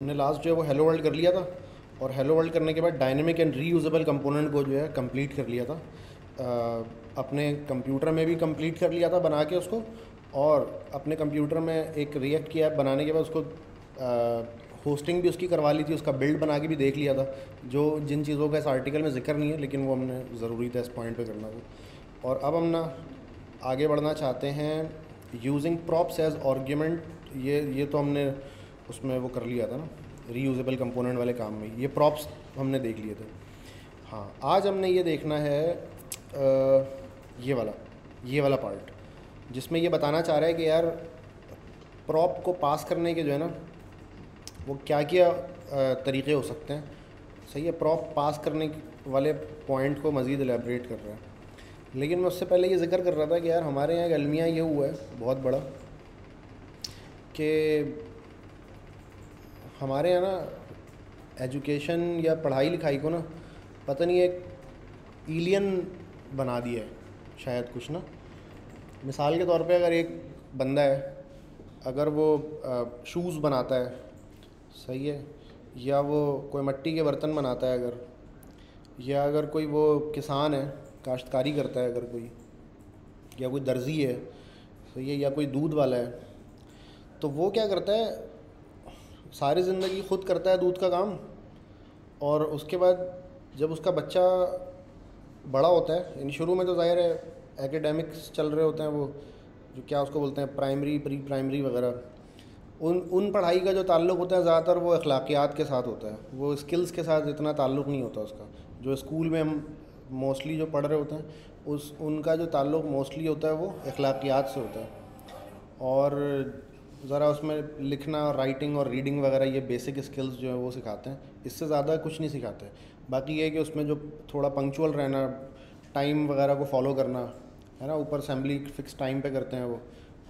हमने लास्ट जो है वो हेलो वर्ल्ड कर लिया था और हेलो वर्ल्ड करने के बाद डायनेमिक एंड रीयूजेबल कंपोनेंट को जो है कंप्लीट कर लिया था। आ, अपने कंप्यूटर में भी कंप्लीट कर लिया था बना के उसको और अपने कंप्यूटर में एक रिएक्ट किया बनाने के बाद उसको होस्टिंग भी उसकी करवा ली थी उसका बिल्ड बना के भी देख लिया था जो जिन चीज़ों का इस आर्टिकल में ज़िक्र नहीं है लेकिन वो हमने ज़रूरी था इस पॉइंट पे करना वो और अब हम ना आगे बढ़ना चाहते हैं यूजिंग प्रॉप्स एज आर्ग्यूमेंट ये ये तो हमने उसमें वो कर लिया था ना रीयूजेबल कंपोनेंट वाले काम में। ये प्रॉप्स हमने देख लिए थे। हाँ आज हमने ये देखना है आ, ये वाला ये वाला पार्ट जिसमें ये बताना चाह रहा है कि यार प्रॉप को पास करने के जो है ना वो क्या क्या तरीक़े हो सकते हैं। सही है प्रॉप पास करने वाले पॉइंट को मज़ीद एलेबरेट कर रहा है। लेकिन मैं उससे पहले ये ज़िक्र कर रहा था कि यार हमारे यहाँ अलमिया ये हुआ है बहुत बड़ा कि हमारे यहाँ ना एजुकेशन या पढ़ाई लिखाई को ना पता नहीं एक एलियन बना दिया है, शायद कुछ ना। मिसाल के तौर पे अगर एक बंदा है, अगर वो शूज़ बनाता है, सही है, या वो कोई मट्टी के बर्तन बनाता है अगर, या अगर कोई वो किसान है, काश्तकारी करता है अगर कोई, या कोई दर्जी है, सही है, या कोई दूध वाला है तो वो क्या करता है सारी ज़िंदगी ख़ुद करता है दूध का काम और उसके बाद जब उसका बच्चा बड़ा होता है, यानी शुरू में तो ज़ाहिर है एकेडमिक्स चल रहे होते हैं वो, जो क्या उसको बोलते हैं प्राइमरी प्री प्राइमरी वगैरह। उन उन पढ़ाई का जो ताल्लुक़ होता है, ज़्यादातर वो अखलाकियात के साथ होता है। वो स्किल्स के साथ इतना ताल्लुक़ नहीं होता उसका। जो स्कूल में हम मोस्टली जो पढ़ रहे होते हैं, उस, उनका जो ताल्लुक़ मोस्टली होता है वो अखलाकियात से होता है। और ज़रा उसमें लिखना और राइटिंग और रीडिंग वगैरह ये बेसिक स्किल्स जो है वो सिखाते हैं। इससे ज़्यादा कुछ नहीं सिखाते। बाकी ये है कि उसमें जो थोड़ा पंक्चुअल रहना टाइम वगैरह को फॉलो करना, है ना? ऊपर असेंबली फ़िक्स टाइम पे करते हैं वो।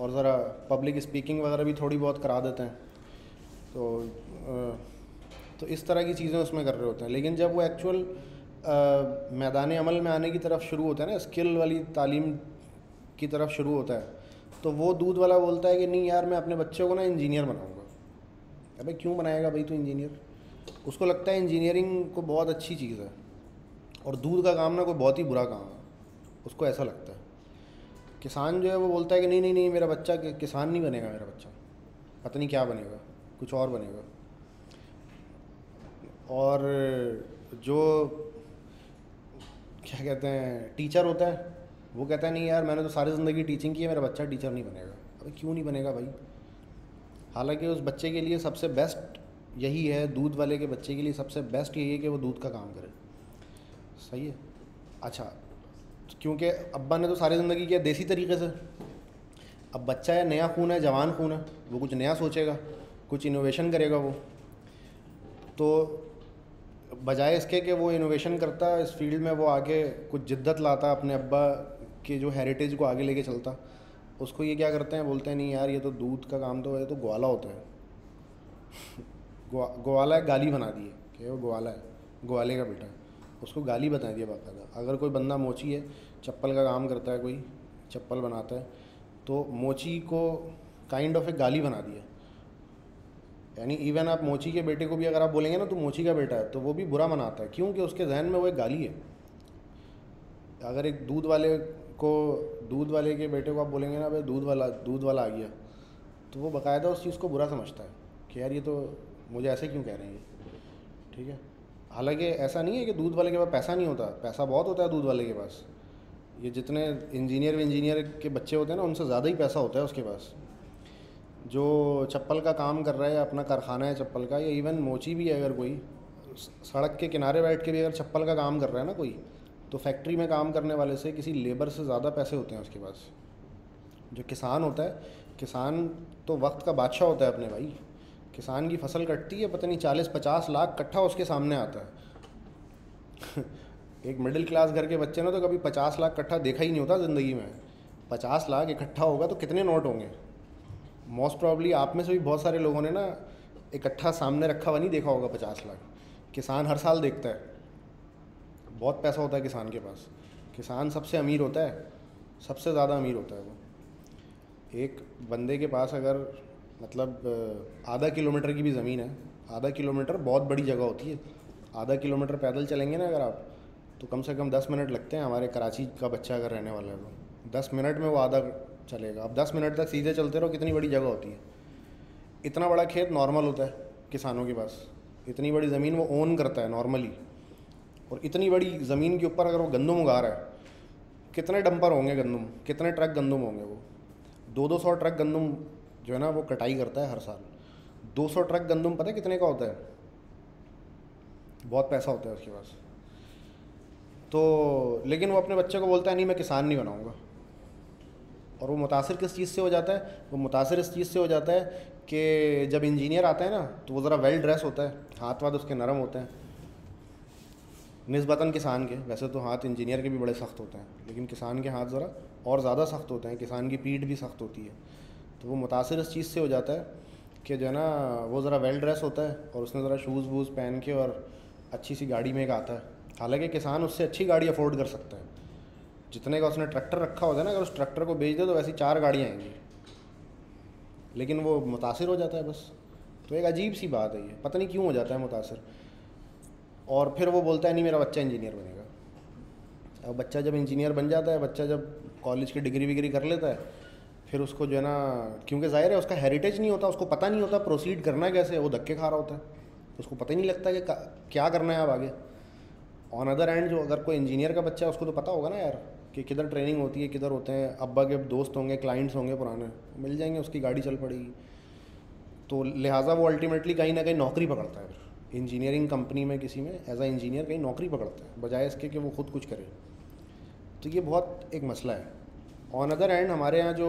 और ज़रा पब्लिक स्पीकिंग वगैरह भी थोड़ी बहुत करा देते हैं। तो तो इस तरह की चीज़ें उसमें कर रहे होते हैं। लेकिन जब वो एक्चुअल मैदान अमल में आने की तरफ़ शुरू होता है ना स्किल वाली तालीम की तरफ़ शुरू होता है तो वो दूध वाला बोलता है कि नहीं यार, मैं अपने बच्चे को ना इंजीनियर बनाऊँगा। अबे क्यों बनाएगा भाई तू इंजीनियर उसको लगता है इंजीनियरिंग को बहुत अच्छी चीज़ है और दूध का काम ना कोई बहुत ही बुरा काम है। उसको ऐसा लगता है। किसान जो है वो बोलता है कि नहीं नहीं नहीं, मेरा बच्चा किसान नहीं बनेगा मेरा बच्चा। पता नहीं क्या बनेगा, कुछ और बनेगा। और जो, क्या कहते हैं टीचर होता है वो कहता है, नहीं यार, मैंने तो सारी ज़िंदगी टीचिंग की है, मेरा बच्चा टीचर नहीं बनेगा। अभी क्यों नहीं बनेगा भाई? हालाँकि उस बच्चे के लिए सबसे बेस्ट यही है, दूध वाले के बच्चे के लिए सबसे बेस्ट यही है कि वो दूध का काम करे। सही है? अच्छा क्योंकि अब्बा ने तो सारी ज़िंदगी किया देसी तरीके से। अब बच्चा है, नया खून है, जवान खून है, वो कुछ नया सोचेगा, कुछ इनोवेशन करेगा वो। तो बजाय इसके कि वो इनोवेशन करता, इस फ़ील्ड में वो आगे कुछ जिद्दत लाता अपने अब्बा के जो हेरिटेज को आगे लेके चलता। उसको ये क्या करते हैं, बोलते हैं, नहीं यार, ये तो दूध का काम तो है तो ग्वाला होता है। ग्वाला गाली बना दी है, कि वो ग्वाला है, ग्वाले का बेटा है। उसको गाली बता दिया बाकायदा अगर कोई बंदा मोची है, चप्पल का काम करता है, कोई चप्पल बनाता है तो मोची को काइंड ऑफ़ एक गाली बना दिया यानी इवन आप मोची के बेटे को भी अगर आप बोलेंगे ना तो मोची का बेटा है तो वो भी बुरा मनाता है। क्योंकि उसके जहन में वो एक गाली है। अगर एक दूध वाले को दूध वाले के बेटे को आप बोलेंगे ना भाई दूध वाला दूध वाला आ गया। तो वो बाकायदा उस चीज़ को बुरा समझता है कि यार ये तो मुझे ऐसे क्यों कह रहे हैं ये? ठीक है? हालाँकि ऐसा नहीं है कि दूध वाले के पास पैसा नहीं होता। पैसा बहुत होता है दूध वाले के पास। ये जितने इंजीनियर इंजीनियर के बच्चे होते हैं ना, उनसे ज़्यादा ही पैसा होता है उसके पास। जो चप्पल का काम कर रहा है, अपना कारखाना है चप्पल का, या इवन मोची भी है अगर कोई, सड़क के किनारे बैठ के भी अगर चप्पल का काम कर रहा है ना कोई तो फैक्ट्री में काम करने वाले से किसी लेबर से ज़्यादा पैसे होते हैं उसके पास। जो किसान होता है, किसान तो वक्त का बादशाह होता है अपने भाई। किसान की फ़सल कटती है, पता नहीं चालीस, पचास लाख कट्ठा उसके सामने आता है। एक मिडिल क्लास घर के बच्चे ने तो कभी पचास लाख कट्ठा देखा ही नहीं होता ज़िंदगी में। पचास लाख इकट्ठा होगा तो कितने नोट होंगे? मोस्ट प्रॉब्ली आप में से भी बहुत सारे लोगों ने ना इकट्ठा सामने रखा हुआ नहीं देखा होगा पचास लाख। किसान हर साल देखता है। बहुत पैसा होता है किसान के पास। किसान सबसे अमीर होता है, सबसे ज़्यादा अमीर होता है वो। एक बंदे के पास अगर मतलब आधा किलोमीटर की भी ज़मीन है, आधा किलोमीटर बहुत बड़ी जगह होती है। आधा किलोमीटर पैदल चलेंगे ना अगर आप तो कम से कम दस मिनट लगते हैं हमारे कराची का बच्चा अगर रहने वाला है तो दस मिनट में वो आधा चलेगा। अब दस मिनट तक सीधे चलते रहो, कितनी बड़ी जगह होती है। इतना बड़ा खेत नॉर्मल होता है किसानों के पास। इतनी बड़ी ज़मीन वो ओन करता है नॉर्मली। और इतनी बड़ी ज़मीन के ऊपर अगर वो गंदम उगा रहा है, कितने डंपर होंगे गंदम? कितने ट्रक गंदम होंगे वो? दो दो सौ ट्रक गंदम जो है ना, वो कटाई करता है हर साल। दो सौ ट्रक गंदम पता है कितने का होता है? बहुत पैसा होता है उसके पास। तो लेकिन वो अपने बच्चे को बोलता है, नहीं, मैं किसान नहीं बनाऊँगा। और वो मुतासर किस चीज़ से हो जाता है? वो मुतासर इस चीज़ से हो जाता है कि जब इंजीनियर आता है ना तो वो ज़रा वेल ड्रेस होता है हाथ वाथ उसके नरम होते हैं। नस्बता किसान के, वैसे तो हाथ इंजीनियर के भी बड़े सख्त होते हैं, लेकिन किसान के हाथ ज़रा और ज़्यादा सख्त होते हैं, किसान की पीठ भी सख्त होती है। तो वो मुतासर इस चीज़ से हो जाता है कि जो है ना, वो ज़रा वेल ड्रेस होता है और उसने ज़रा शूज़ वूज़ पहन के और अच्छी सी गाड़ी में एक आता है। हालाँकि किसान उससे अच्छी गाड़ी अफोर्ड कर सकता है। जितने का उसने ट्रैक्टर रखा होता है ना, अगर उस ट्रैक्टर को बेच दे तो वैसी चार गाड़ियाँ आएँगी। लेकिन वो मुतासर हो जाता है बस। तो एक अजीब सी बात है ये। पता नहीं क्यों हो जाता है मुतासर। और फिर वो बोलता है, नहीं, मेरा बच्चा इंजीनियर बनेगा। अब बच्चा जब इंजीनियर बन जाता है, बच्चा जब कॉलेज की डिग्री विग्री कर लेता है, फिर उसको जो है ना, क्योंकि ज़ाहिर है उसका हेरिटेज नहीं होता, उसको पता नहीं होता प्रोसीड करना कैसे वो धक्के खा रहा होता है। उसको पता ही नहीं लगता कि क्या करना है अब आगे। ऑन अदर एंड जो अगर कोई इंजीनियर का बच्चा है, उसको तो पता होगा ना यार कि किधर ट्रेनिंग होती है, किधर होते हैं। अब्बा के दोस्त होंगे क्लाइंट्स होंगे पुराने, मिल जाएँगे, उसकी गाड़ी चल पड़ेगी। तो लिहाजा वो अल्टीमेटली कहीं ना कहीं नौकरी पकड़ता है इंजीनियरिंग कंपनी में किसी में एज आ इंजीनियर कहीं नौकरी पकड़ता है, बजाय इसके कि वो खुद कुछ करे। तो ये बहुत एक मसला है। ऑन अदर एंड हमारे यहाँ जो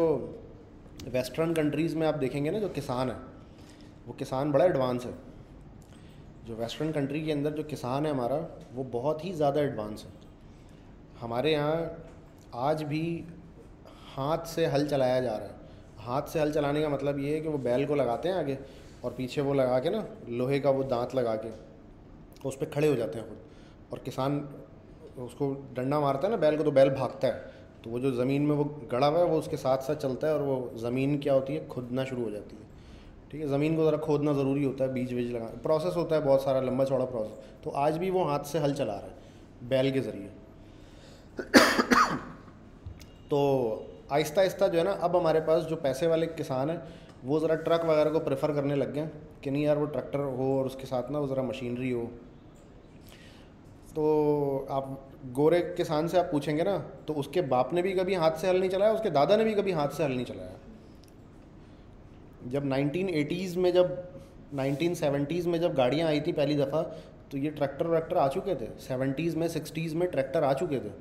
वेस्टर्न कंट्रीज़ में आप देखेंगे ना, जो किसान है, वो किसान बड़ा एडवांस है। जो वेस्टर्न कंट्री के अंदर जो किसान है हमारा, वो बहुत ही ज़्यादा एडवांस है। हमारे यहाँ आज भी हाथ से हल चलाया जा रहा है। हाथ से हल चलाने का मतलब ये है कि वो बैल को लगाते हैं आगे और पीछे वो लगा के ना, लोहे का वो दांत लगा के, उस पर खड़े हो जाते हैं खुद। और किसान उसको डंडा मारता है ना, बैल को तो बैल भागता है। तो वो जो ज़मीन में वो गड़ा हुआ है, वो उसके साथ साथ चलता है और वो ज़मीन क्या होती है, खुदना शुरू हो जाती है। ठीक है, ज़मीन को ज़रा खोदना ज़रूरी होता है, बीज वीज लगा प्रोसेस होता है बहुत सारा, लंबा चौड़ा प्रोसेस तो आज भी वो हाथ से हल चला रहा है, बैल के ज़रिए। तो आहिस्ता आहिस्ता जो है ना, अब हमारे पास जो पैसे वाले किसान हैं वो ज़रा ट्रक वगैरह को प्रेफर करने लग गए कि नहीं यार वो ट्रैक्टर हो और उसके साथ ना वो ज़रा मशीनरी हो। तो आप गोरे किसान से आप पूछेंगे ना तो उसके बाप ने भी कभी हाथ से हल नहीं चलाया, उसके दादा ने भी कभी हाथ से हल नहीं चलाया। जब 1980s में जब 1970s में जब गाड़ियाँ आई थी पहली दफ़ा तो ये ट्रैक्टर वैक्टर आ चुके थे। 70s में 60s में ट्रैक्टर आ चुके थे।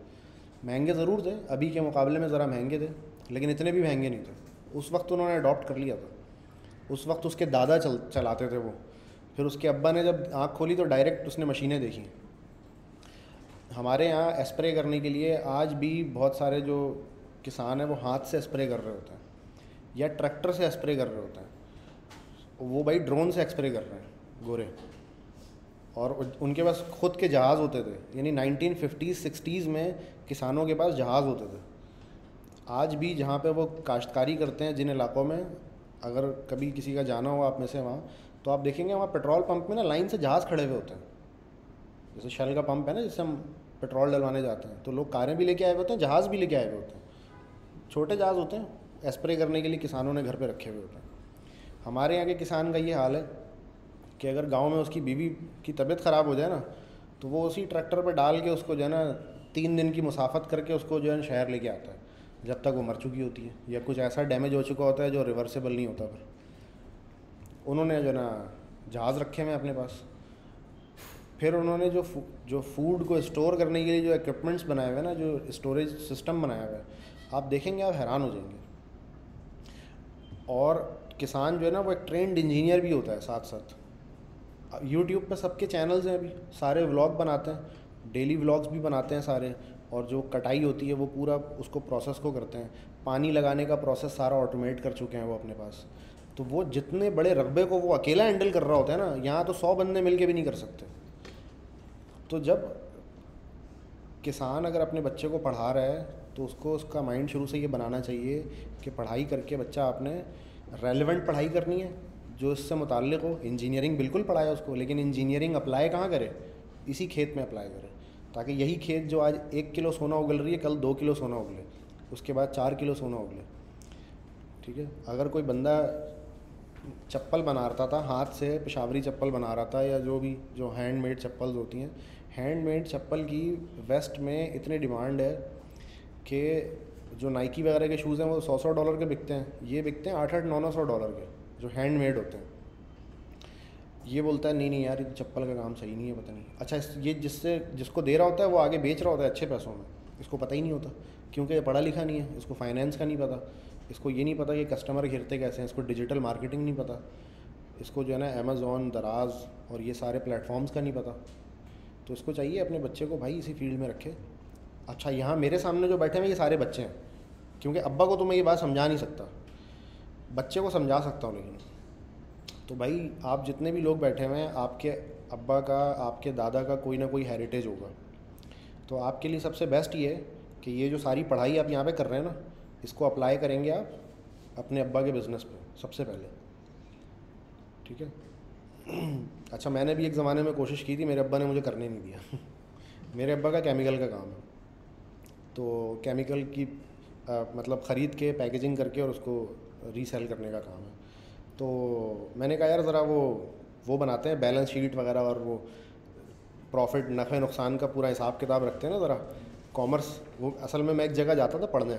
महँगे ज़रूर थे, अभी के मुकाबले में ज़रा महँगे थे, लेकिन इतने भी महँगे नहीं थे। उस वक्त उन्होंने अडॉप्ट कर लिया था। उस वक्त उसके दादा चल, चलाते थे वो। फिर उसके अब्बा ने जब आँख खोली तो डायरेक्ट उसने मशीनें देखी। हमारे यहाँ स्प्रे करने के लिए आज भी बहुत सारे जो किसान हैं, वो हाथ से स्प्रे कर रहे होते हैं या ट्रैक्टर से स्प्रे कर रहे होते हैं। वो भाई ड्रोन से स्प्रे कर रहे हैं, गोरे। और उनके पास खुद के जहाज़ होते थे। यानी 1950s 60s में किसानों के पास जहाज़ होते थे। आज भी जहाँ पे वो काश्तकारी करते हैं जिन इलाकों में, अगर कभी किसी का जाना हो आप में से वहाँ तो आप देखेंगे वहाँ पेट्रोल पंप में ना लाइन से जहाज़ खड़े हुए होते हैं। जैसे शल का पंप है ना जिससे हम पेट्रोल डलवाने जाते हैं तो लोग कारें भी लेके आए हुए होते हैं, जहाज़ भी लेके आए हुए होते हैं। छोटे जहाज़ होते हैं, स्प्रे करने के लिए किसानों ने घर पर रखे हुए होते हैं। हमारे यहाँ के किसान का ये हाल है कि अगर गाँव में उसकी बीवी की तबीयत ख़राब हो जाए ना तो वो उसी ट्रैक्टर पर डाल के उसको जो है ना तीन दिन की मुसाफत करके उसको जो है शहर लेके आता है। जब तक वो मर चुकी होती है या कुछ ऐसा डैमेज हो चुका होता है जो रिवर्सेबल नहीं होता फिर। उन्होंने जो ना जहाज़ रखे हुए अपने पास। फिर उन्होंने जो फू, जो फ़ूड को स्टोर करने के लिए जो इक्विपमेंट्स बनाए हुए हैं ना जो स्टोरेज सिस्टम बनाया हुआ है आप देखेंगे आप हैरान हो जाएँगे। और किसान जो है ना वो एक ट्रेंड इंजीनियर भी होता है साथ साथ यूट्यूब पे सबके चैनल्स हैं अभी सारे व्लॉग बनाते हैं डेली व्लॉग्स भी बनाते हैं सारे। और जो कटाई होती है वो पूरा उसको प्रोसेस को करते हैं। पानी लगाने का प्रोसेस सारा ऑटोमेट कर चुके हैं वो अपने पास। तो वो जितने बड़े रकबे को वो अकेला हैंडल कर रहा होता है ना, यहाँ तो सौ बंदे मिल के भी नहीं कर सकते। तो जब किसान अगर अपने बच्चे को पढ़ा रहा है तो उसको उसका माइंड शुरू से ये बनाना चाहिए कि पढ़ाई करके बच्चा आपने रेलिवेंट पढ़ाई करनी है, जो इससे मुतल हो। इंजीनियरिंग बिल्कुल पढ़ाए उसको, लेकिन इंजीनियरिंग अप्लाई कहाँ करे? इसी खेत में अप्लाई करे। ताकि यही खेत जो आज एक किलो सोना उगल रही है, कल दो किलो सोना उगले। उसके बाद चार किलो सोना उगले। ठीक है? अगर कोई बंदा चप्पल बना रहा था, हाथ से पेशावरी चप्पल बना रहा था या जो भी, जो हैंडमेड चप्पल होती हैं हैंडमेड चप्पल की वेस्ट में इतनी डिमांड है कि जो नाइकी वगैरह के शूज़ हैं, वो सौ सौ डॉलर के बिकते हैं। ये बिकते हैं आठ आठ, नौ नौ सौ डॉलर के, जो हैंडमेड होते हैं। ये बोलता है, नहीं नहीं यार चप्पल का काम सही नहीं है, पता नहीं। अच्छा ये जिससे, जिसको दे रहा होता है, वो आगे बेच रहा होता है अच्छे पैसों में। इसको पता ही नहीं होता, क्योंकि ये पढ़ा लिखा नहीं है, इसको फाइनेंस का नहीं पता। इसको ये नहीं पता कि कस्टमर घिरते कैसे हैं, इसको डिजिटल मार्केटिंग नहीं पता। इसको जो है ना अमेज़ोन दराज और ये सारे प्लेटफॉर्म्स का नहीं पता। तो इसको चाहिए अपने बच्चे को, भाई, इसी फ़ील्ड में रखे। अच्छा यहाँ मेरे सामने जो बैठे हैं, ये सारे बच्चे हैं। क्योंकि अब्बा को तो मैं ये बात समझा नहीं सकता। बच्चे को समझा सकता हूँ, लेकिन तो भाई आप जितने भी लोग बैठे हुए हैं आपके अब्बा का आपके दादा का कोई ना कोई हेरिटेज होगा। तो आपके लिए सबसे बेस्ट ये कि ये जो सारी पढ़ाई आप यहाँ पे कर रहे हैं ना इसको अप्लाई करेंगे आप अपने अब्बा के बिज़नेस पे सबसे पहले। ठीक है? अच्छा मैंने भी एक ज़माने में कोशिश की थी मेरे अब्बा ने मुझे करने नहीं दिया। मेरे अब्बा का केमिकल का काम है। तो केमिकल की आ, मतलब ख़रीद के पैकेजिंग करके और उसको रीसेल करने का काम है। तो मैंने कहा, यार, ज़रा वो वो बनाते हैं बैलेंस शीट वगैरह और वो प्रॉफिट नफ़े, नुकसान का पूरा हिसाब किताब रखते हैं ना ज़रा। कॉमर्स वो असल में मैं एक जगह जाता था पढ़ने।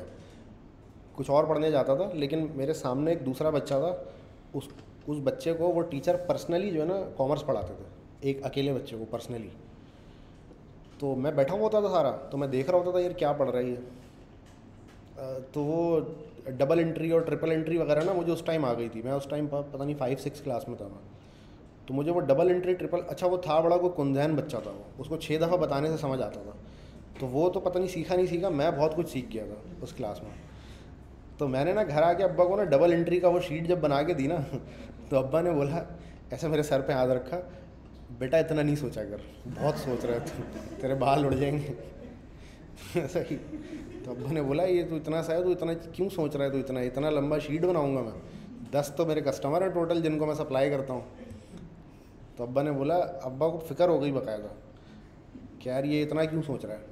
कुछ और पढ़ने जाता था, लेकिन मेरे सामने एक दूसरा बच्चा था। उस उस बच्चे को वो टीचर पर्सनली जो है ना कॉमर्स पढ़ाते थे। एक अकेले बच्चे को पर्सनली तो मैं बैठा हुआ होता था सारा तो मैं देख रहा होता था, यार, क्या पढ़ रही है तो वो डबल एंट्री और ट्रिपल एंट्री वगैरह ना मुझे उस टाइम आ गई थी, मैं उस टाइम पता नहीं फाइव सिक्स क्लास में था मैं। तो मुझे वो डबल एंट्री ट्रिपल अच्छा वो था बड़ा कोई कुंदैन बच्चा था वो, उसको छः दफ़ा बताने से समझ आता था। तो वो तो पता नहीं सीखा नहीं सीखा, मैं बहुत कुछ सीख गया था उस क्लास में। तो मैंने ना घर आके अब्बा को ना डबल एंट्री का वो शीट जब बना के दी ना तो अब्बा ने बोला, ऐसे मेरे सर पे हाथ रखा, बेटा इतना नहीं सोचा कर, बहुत सोच रहे थे तेरे बाल उड़ जाएँगे। ऐसा ही तो अब्बा ने बोला, ये तो इतना सा है तो इतना क्यों सोच रहा है? तो इतना इतना लंबा शीट बनाऊँगा मैं। दस तो मेरे कस्टमर हैं टोटल जिनको मैं सप्लाई करता हूँ। तो अब्बा ने बोला, अब्बा को फ़िक्र हो गई बकायदा। कि यार ये इतना क्यों सोच रहा है?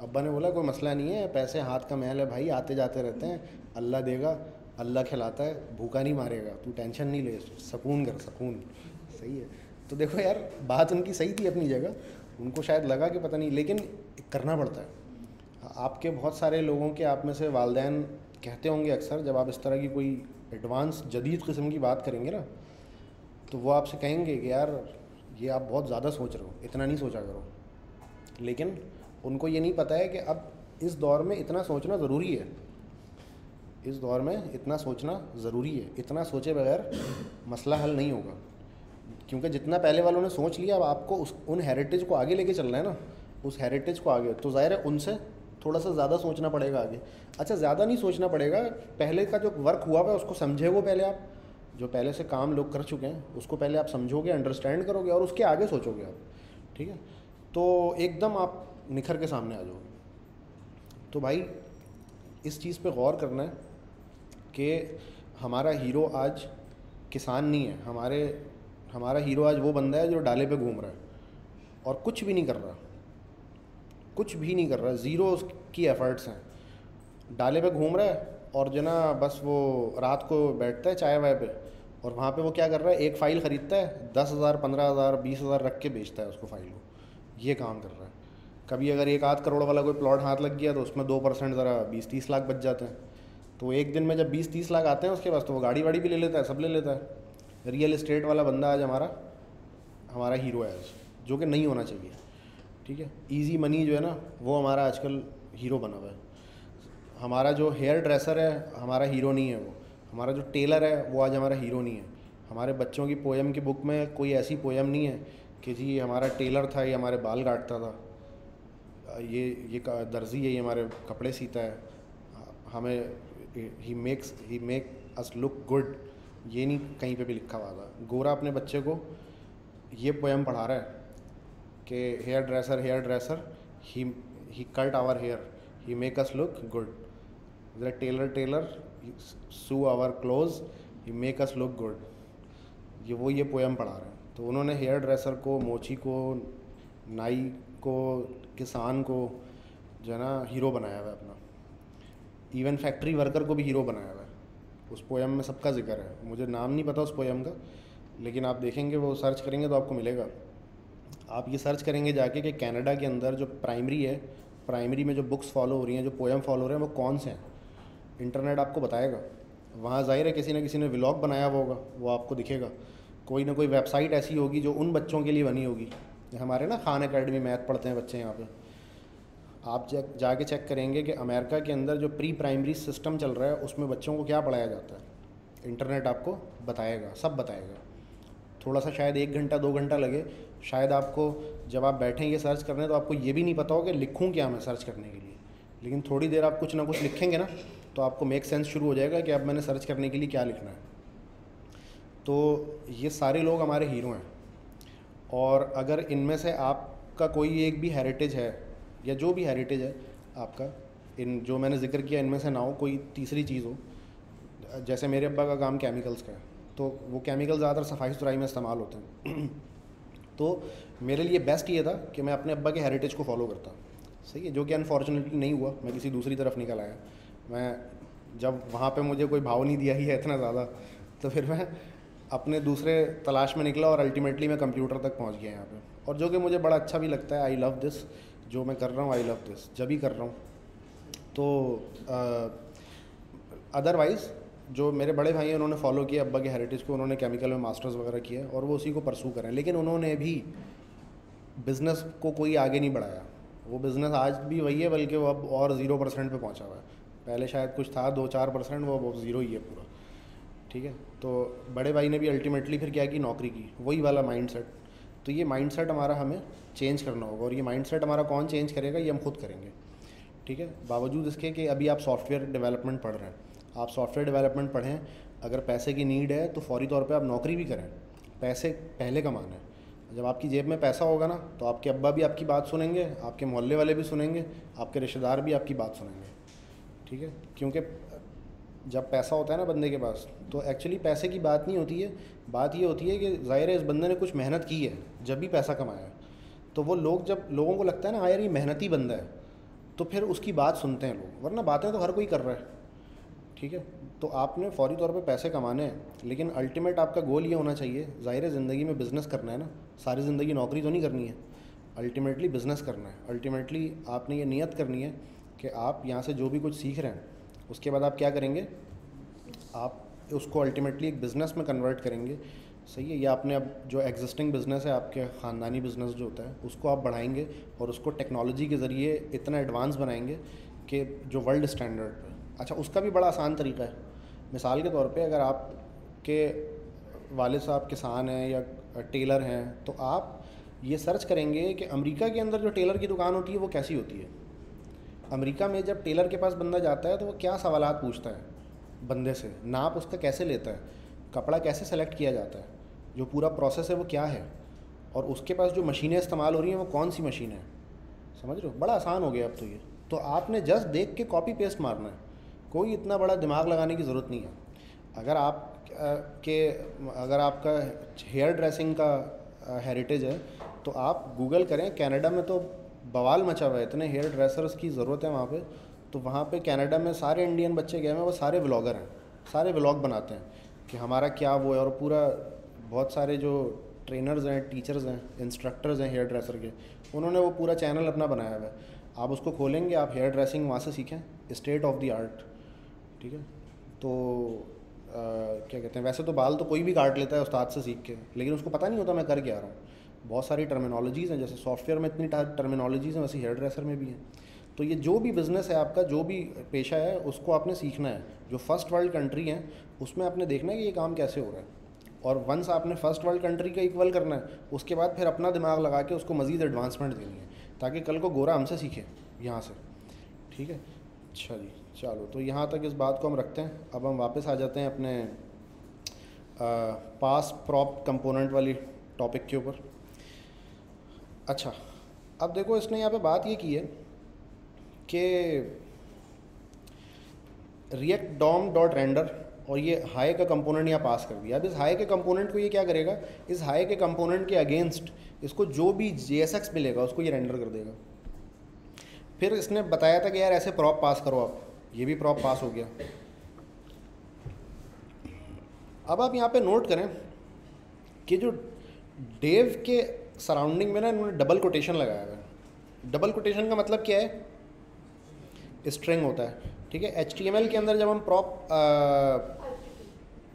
अब्बा ने बोला, कोई मसला नहीं है, पैसे हाथ का महल है भाई, आते जाते रहते हैं। अल्लाह देगा, अल्लाह खिलाता है, भूखा नहीं मारेगा। तू टेंशन नहीं ले, सकून कर, सकून। सही है। तो देखो यार, बात उनकी सही थी अपनी जगह। उनको शायद लगा कि पता नहीं, लेकिन करना पड़ता है। आपके बहुत सारे लोगों के आप में से वालदेन कहते होंगे अक्सर, जब आप इस तरह की कोई एडवांस जदीद किस्म की बात करेंगे ना तो वो आपसे कहेंगे कि यार, ये आप बहुत ज़्यादा सोच रहे हो, इतना नहीं सोचा करो। लेकिन उनको ये नहीं पता है कि अब इस दौर में इतना सोचना ज़रूरी है। इस दौर में इतना सोचना ज़रूरी है। इतना सोचे बगैर मसला हल नहीं होगा। क्योंकि जितना पहले वालों ने सोच लिया, अब आपको उस, उन हेरिटेज को आगे लेके चलना है ना, उस हेरिटेज को आगे। तो ज़ाहिर है उनसे थोड़ा सा ज़्यादा सोचना पड़ेगा आगे। अच्छा ज़्यादा नहीं सोचना पड़ेगा, पहले का जो वर्क हुआ है, उसको समझे वो पहले आप। जो पहले से काम लोग कर चुके हैं, उसको पहले आप समझोगे अंडरस्टैंड करोगे और उसके आगे सोचोगे आप, ठीक है? तो एकदम आप निखर के सामने आ जाओगे। तो भाई, इस चीज़ पे गौर करना है कि हमारा हीरो आज किसान नहीं है। हमारे, हमारा हीरो आज वो बंदा है जो डाले पे घूम रहा है और कुछ भी नहीं कर रहा। कुछ भी नहीं कर रहा ज़ीरो उसकी एफ़र्ट्स हैं। डाले पे घूम रहा है और जो ना, बस वो रात को बैठता है चाय वाय पे और वहाँ पे वो क्या कर रहा है, एक फ़ाइल ख़रीदता है, दस हज़ार, पंद्रह हज़ार, बीस हज़ार रख के बेचता है उसको फ़ाइल को। ये काम कर रहा है। कभी अगर एक आध करोड़ वाला कोई प्लॉट हाथ लग गया तो उसमें दो परसेंट ज़रा बीस तीस लाख बच जाते हैं। तो एक दिन में जब बीस तीस लाख आते हैं उसके पास तो वो गाड़ी वाड़ी भी ले लेता है, सब ले लेता है। रियल इस्टेट वाला बंदा आज हमारा हमारा हीरो है आज, जो कि नहीं होना चाहिए। ठीक है? ईजी मनी जो है ना, वो हमारा आजकल हीरो बना हुआ है। हमारा जो हेयर ड्रेसर है, हमारा हीरो नहीं है वो। हमारा जो टेलर है, वो आज हमारा हीरो नहीं है। हमारे बच्चों की पोएम की बुक में कोई ऐसी पोएम नहीं है कि जी, ये हमारा टेलर था, ये हमारे बाल काटता था। ये ये दर्जी है, ये हमारे कपड़े सीता है। हमें he makes he make us look good ये नहीं कहीं पे भी लिखा हुआ था। गोरा अपने बच्चे को ये पोएम पढ़ा रहा है। कि hair dresser hair dresser he he cut our hair he make us look good the tailor tailor sews our clothes he make us look good ये वो ये पोएम पढ़ा रहे हैं। तो उन्होंने हेयर ड्रेसर को, मोची को, नाई को, किसान को जो है ना हीरो बनाया हुआ है अपना। इवन फैक्ट्री वर्कर को भी हीरो बनाया हुआ है। उस पोएम में सबका ज़िक्र है। मुझे नाम नहीं पता उस पोएम का, लेकिन आप देखेंगे, वो सर्च करेंगे तो आपको मिलेगा। आप ये सर्च करेंगे जाके कि कनाडा के अंदर जो प्राइमरी है प्राइमरी में जो बुक्स फॉलो हो रही हैं, जो पोएम फॉलो हो रहे हैं, वो कौन से हैं? इंटरनेट आपको बताएगा। वहाँ ज़ाहिर है किसी न किसी ने व्लॉग बनाया हुआ होगा, वो आपको दिखेगा। कोई ना कोई वेबसाइट ऐसी होगी जो उन बच्चों के लिए बनी होगी। हमारे ना खान अकेडमी मैथ पढ़ते हैं बच्चे यहाँ पर आप जाके चेक करेंगे कि अमेरिका के अंदर जो प्री प्राइमरी सिस्टम चल रहा है, उसमें बच्चों को क्या पढ़ाया जाता है। इंटरनेट आपको बताएगा, सब बताएगा। थोड़ा सा शायद एक घंटा, दो घंटा लगे। शायद आपको जब आप बैठें ये सर्च करने तो आपको ये भी नहीं पता हो कि लिखूँ क्या मैं सर्च करने के लिए। लेकिन थोड़ी देर आप कुछ ना कुछ लिखेंगे ना तो आपको मेक सेंस शुरू हो जाएगा कि अब मैंने सर्च करने के लिए क्या लिखना है। तो ये सारे लोग हमारे हीरो हैं। और अगर इनमें से आपका कोई एक भी हेरिटेज है, या जो भी हेरिटेज है आपका, इन जो मैंने ज़िक्र किया, इनमें से ना हो कोई तीसरी चीज़ हो। जैसे मेरे अब्बा का काम केमिकल्स का है। तो वो केमिकल ज़्यादातर सफ़ाई सुथराई में इस्तेमाल होते हैं। तो मेरे लिए बेस्ट ये था कि मैं अपने अब्बा के हेरिटेज को फॉलो करता। सही है, जो कि अनफॉर्चुनेटली नहीं हुआ, मैं किसी दूसरी तरफ़ निकल आया। मैं जब वहाँ पे मुझे कोई भाव नहीं दिया ही है इतना ज़्यादा तो फिर मैं अपने दूसरे तलाश में निकला और अल्टीमेटली मैं कंप्यूटर तक पहुँच गया यहाँ पे। और जो कि मुझे बड़ा अच्छा भी लगता है आई लव दिस जो मैं कर रहा हूँ आई लव दिस जब ही कर रहा हूँ। तो अदरवाइज़ जो मेरे बड़े भाई हैं, उन्होंने फॉलो किया, अब्बा के हेरिटेज को, उन्होंने केमिकल में मास्टर्स वगैरह किया और वो उसी को परसू करें लेकिन उन्होंने भी बिज़नेस को कोई आगे नहीं बढ़ाया। वो बिज़नेस आज भी वही है, बल्कि वो अब और ज़ीरो परसेंट पर पहुँचा हुआ है। पहले शायद कुछ था, दो चार परसेंट वो अब ज़ीरो ही है पूरा। ठीक है? तो बड़े भाई ने भी अल्टीमेटली फिर क्या की? नौकरी की। वही वाला माइंड तो ये माइंड हमारा हमें चेंज करना होगा और ये माइंड हमारा कौन चेंज करेगा? ये हम खुद करेंगे। ठीक है? बावजूद इसके कि अभी आप सॉफ्टवेयर डेवलपमेंट पढ़ रहे हैं। आप सॉफ्टवेयर डेवलपमेंट पढ़ें, अगर पैसे की नीड है तो फौरी तौर पे आप नौकरी भी करें। पैसे पहले कमाना है। जब आपकी जेब में पैसा होगा ना तो आपके अब्बा भी आपकी बात सुनेंगे, आपके मोहल्ले वाले भी सुनेंगे, आपके रिश्तेदार भी आपकी बात सुनेंगे। ठीक है? क्योंकि जब पैसा होता है ना बंदे के पास तो एक्चुअली पैसे की बात नहीं होती है। बात ये होती है कि ज़ाहिर है इस बंदे ने कुछ मेहनत की है, जब भी पैसा कमाया है। तो वो लोग जब, लोगों को लगता है ना हाँ यार, ये मेहनती बंदा है। तो फिर उसकी बात सुनते हैं लोग। वरना बातें तो हर कोई कर रहा है। ठीक है? तो आपने फौरी तौर पे पैसे कमाने हैं, लेकिन अल्टीमेट आपका गोल ये होना चाहिए, ज़ाहिर है ज़िंदगी में बिज़नेस करना है ना? सारी ज़िंदगी नौकरी तो नहीं करनी है। अल्टीमेटली बिज़नेस करना है। अल्टीमेटली आपने ये नियत करनी है कि आप यहाँ से जो भी कुछ सीख रहे हैं, उसके बाद आप क्या करेंगे? आप उसको अल्टीमेटली एक बिज़नेस में कन्वर्ट करेंगे। सही है, या आपने अब जो एग्जिस्टिंग बिज़नेस है, आपके ख़ानदानी बिज़नेस जो होता है, उसको आप बढ़ाएँगे और उसको टेक्नोलॉजी के ज़रिए इतना एडवांस बनाएँगे कि जो वर्ल्ड स्टैंडर्ड अच्छा उसका भी बड़ा आसान तरीका है। मिसाल के तौर पे अगर आप के वाले साहब किसान हैं या टेलर हैं तो आप ये सर्च करेंगे कि अमेरिका के अंदर जो टेलर की दुकान होती है, वो कैसी होती है। अमेरिका में जब टेलर के पास बंदा जाता है तो वो क्या सवाल पूछता है बंदे से? नाप उसका कैसे लेता है? कपड़ा कैसे सेलेक्ट किया जाता है? जो पूरा प्रोसेस है, वो क्या है? और उसके पास जो मशीनें इस्तेमाल हो रही हैं, वो कौन सी मशीन है? समझ रहे हो? बड़ा आसान हो गया अब तो ये। तो आपने जस्ट देख के कॉपी पेस्ट मारना है। कोई इतना बड़ा दिमाग लगाने की ज़रूरत नहीं है। अगर आप के, अगर आपका हेयर ड्रेसिंग का हेरिटेज है तो आप गूगल करें कनाडा में तो बवाल मचा हुआ है, इतने हेयर ड्रेसर्स की ज़रूरत है वहाँ पे। तो वहाँ पे कनाडा में सारे इंडियन बच्चे गए हैं, वो सारे व्लॉगर हैं, सारे व्लॉग बनाते हैं कि हमारा क्या वो है और पूरा बहुत सारे जो ट्रेनर्स हैं टीचर्स हैं इंस्ट्रक्टर्स हैं हेयर ड्रेसर के, उन्होंने वो पूरा चैनल अपना बनाया हुआ है। आप उसको खोलेंगे, आप हेयर ड्रेसिंग वहाँ से सीखें स्टेट ऑफ़ द आर्ट ठीक है? तो आ, क्या कहते हैं वैसे तो बाल तो कोई भी काट लेता है उस्ताद से सीख के लेकिन उसको पता नहीं होता मैं कर क्या रहा हूँ। बहुत सारी टर्मिनोलॉजीज़ हैं जैसे सॉफ्टवेयर में इतनी टर्मिनोलॉजीज़ हैं वैसे हेयर ड्रेसर में भी हैं। तो ये जो भी बिज़नेस है आपका जो भी पेशा है उसको आपने सीखना है। जो फ़र्स्ट वर्ल्ड कंट्री है उसमें आपने देखना है कि ये काम कैसे हो रहा है। और वंस आपने फ़र्स्ट वर्ल्ड कंट्री का इक्वल करना है उसके बाद फिर अपना दिमाग लगा के उसको मज़ीद एडवांसमेंट देनी है ताकि कल को गोरा हमसे सीखे यहाँ से। ठीक है? अच्छा जी। चलो तो यहाँ तक इस बात को हम रखते हैं। अब हम वापस आ जाते हैं अपने पास प्रॉप कंपोनेंट वाली टॉपिक के ऊपर। अच्छा अब देखो, इसने यहाँ पे बात ये की है कि रिएक्ट डॉम डॉट रेंडर और ये हाई का कंपोनेंट यहाँ पास कर दिया। अब इस हाई के कंपोनेंट को ये क्या करेगा? इस हाई के कंपोनेंट के अगेंस्ट इसको जो भी JSX मिलेगा, उसको ये रेंडर कर देगा। फिर इसने बताया था कि यार ऐसे प्रॉप पास करो आप। ये भी प्रॉप पास हो गया। अब आप यहाँ पे नोट करें कि जो डेव के सराउंडिंग में ना इन्होंने डबल कोटेशन लगाया है। डबल कोटेशन का मतलब क्या है? स्ट्रिंग होता है, ठीक है? एचटीएमएल के अंदर जब हम प्रॉप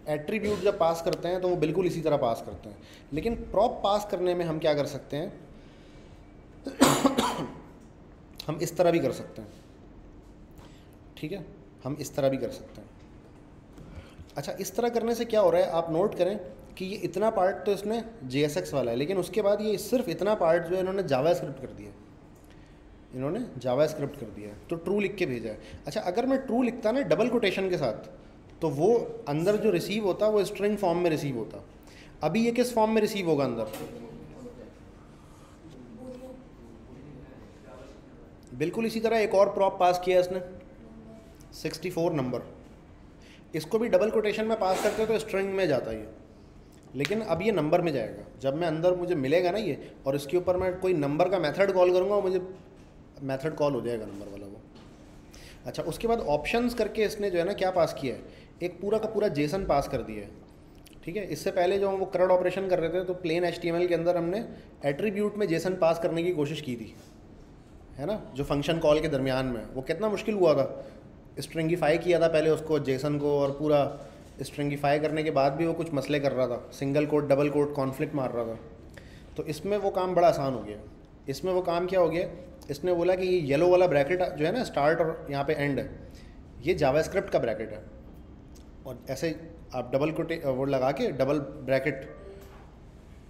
एट्रीब्यूट जब पास करते हैं तो वो बिल्कुल इसी तरह पास करते हैं। लेकिन प्रॉप पास करने में हम क्या कर सकते हैं? हम इस तरह भी कर सकते हैं। ठीक है? हम इस तरह भी कर सकते हैं। अच्छा इस तरह करने से क्या हो रहा है? आप नोट करें कि ये इतना पार्ट तो इसने जे वाला है, लेकिन उसके बाद ये सिर्फ़ इतना पार्ट जो है इन्होंने जावा कर दिया इन्होंने जावा स्क्रिप्ट कर दिया तो ट्रू लिख के भेजा है। अच्छा अगर मैं ट्रू लिखता ना डबल कोटेशन के साथ तो वो अंदर जो रिसीव होता, वो स्ट्रिंग फॉर्म में रिसीव होता। अभी ये किस फॉर्म में रिसीव होगा अंदर? बिल्कुल इसी तरह एक और प्रॉप पास किया इसने। 64 नंबर। इसको भी डबल कोटेशन में पास करते हो तो स्ट्रिंग में जाता ये। लेकिन अब ये नंबर में जाएगा। जब मैं अंदर मुझे मिलेगा ना ये, और इसके ऊपर मैं कोई नंबर का मेथड कॉल करूँगा मुझे मेथड कॉल हो जाएगा नंबर वाला वो। अच्छा उसके बाद ऑप्शंस करके इसने जो है ना क्या पास किया है? एक पूरा का पूरा जेसन पास कर दिया है। ठीक है? इससे पहले जो हम वो करड ऑपरेशन कर रहे थे तो प्लेन एच के अंदर हमने एट्रीब्यूट में जेसन पास करने की कोशिश की थी। है ना? जो फ़ंक्शन कॉल के दरमियान में। वो कितना मुश्किल हुआ था? स्ट्रिंगिफाई किया था पहले उसको, जेसन को और पूरा स्ट्रिंगिफाई करने के बाद भी वो कुछ मसले कर रहा था। Single code double code conflict मार रहा था। तो इसमें वो काम बड़ा आसान हो गया। इसमें वो काम क्या हो गया? इसने बोला कि ये येलो वाला ब्रैकेट जो है ना स्टार्ट और यहाँ पे एंड है। ये जावास्क्रिप्ट का ब्रैकेट है। और ऐसे आप डबल कोटे वो लगा के डबल ब्रैकेट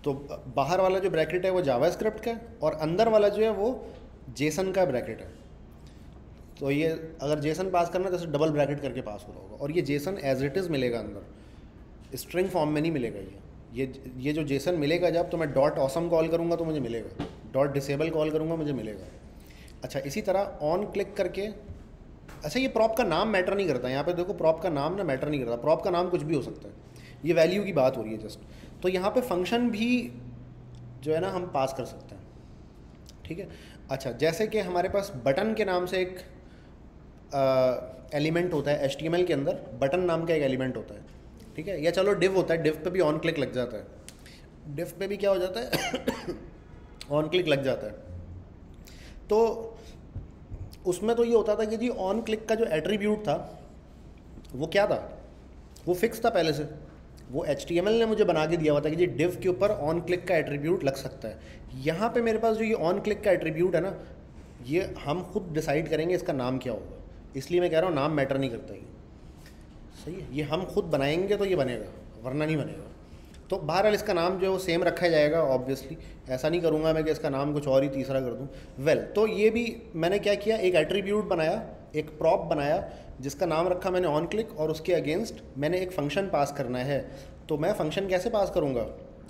तो बाहर वाला जो ब्रैकेट है, वो जावास्क्रिप्ट का है और अंदर वाला जो है, वो जेसन का ब्रैकेट है। तो ये अगर जेसन पास करना है तो डबल ब्रैकेट करके पास हो रहा होगा। और ये जेसन एज इट इज़ मिलेगा अंदर। स्ट्रिंग फॉर्म में नहीं मिलेगा ये। ये ये जो जेसन मिलेगा जब तो मैं डॉट ऑसम कॉल करूँगा तो मुझे मिलेगा। डॉट डिसेबल कॉल करूँगा, मुझे मिलेगा। अच्छा इसी तरह ऑन क्लिक करके अच्छा ये प्रॉप का नाम मैटर नहीं करता। यहाँ पे देखो प्रॉप का नाम ना मैटर नहीं करता। प्रॉप का नाम कुछ भी हो सकता है। ये वैल्यू की बात हो रही है जस्ट तो यहाँ पे फ़ंक्शन भी जो है ना, हम पास कर सकते हैं। ठीक है? अच्छा जैसे कि हमारे पास बटन के नाम से एक एलिमेंट होता है एचटीएमएल के अंदर बटन नाम का एक एलिमेंट होता है, ठीक है? या चलो डिव होता है डिव पे भी ऑन क्लिक लग जाता है। डिव पे भी क्या हो जाता है? ऑन क्लिक लग जाता है। तो उसमें तो ये होता था कि जी ऑन क्लिक का जो एट्रीब्यूट था, वो क्या था? वो फिक्स था पहले से। वो एचटीएमएल ने मुझे बना के दिया हुआ था कि जी डिव के ऊपर ऑन क्लिक का एट्रीब्यूट लग सकता है। यहाँ पे मेरे पास जो ये ऑन क्लिक का एट्रीब्यूट है ना, ये हम खुद डिसाइड करेंगे इसका नाम क्या होगा। इसलिए मैं कह रहा हूँ नाम मैटर नहीं करता ये। सही है ये हम खुद बनाएँगे तो ये बनेगा वरना नहीं बनेगा। तो बहरहाल इसका नाम जो सेम रखा जाएगा ऑब्वियसली ऐसा नहीं करूँगा मैं कि इसका नाम कुछ और ही तीसरा कर दूँ। वेल well, तो ये भी मैंने क्या किया एक एट्रीब्यूट बनाया एक प्रॉप बनाया जिसका नाम रखा मैंने ऑन क्लिक और उसके अगेंस्ट मैंने एक फ़ंक्शन पास करना है। तो मैं फ़ंक्शन कैसे पास करूँगा?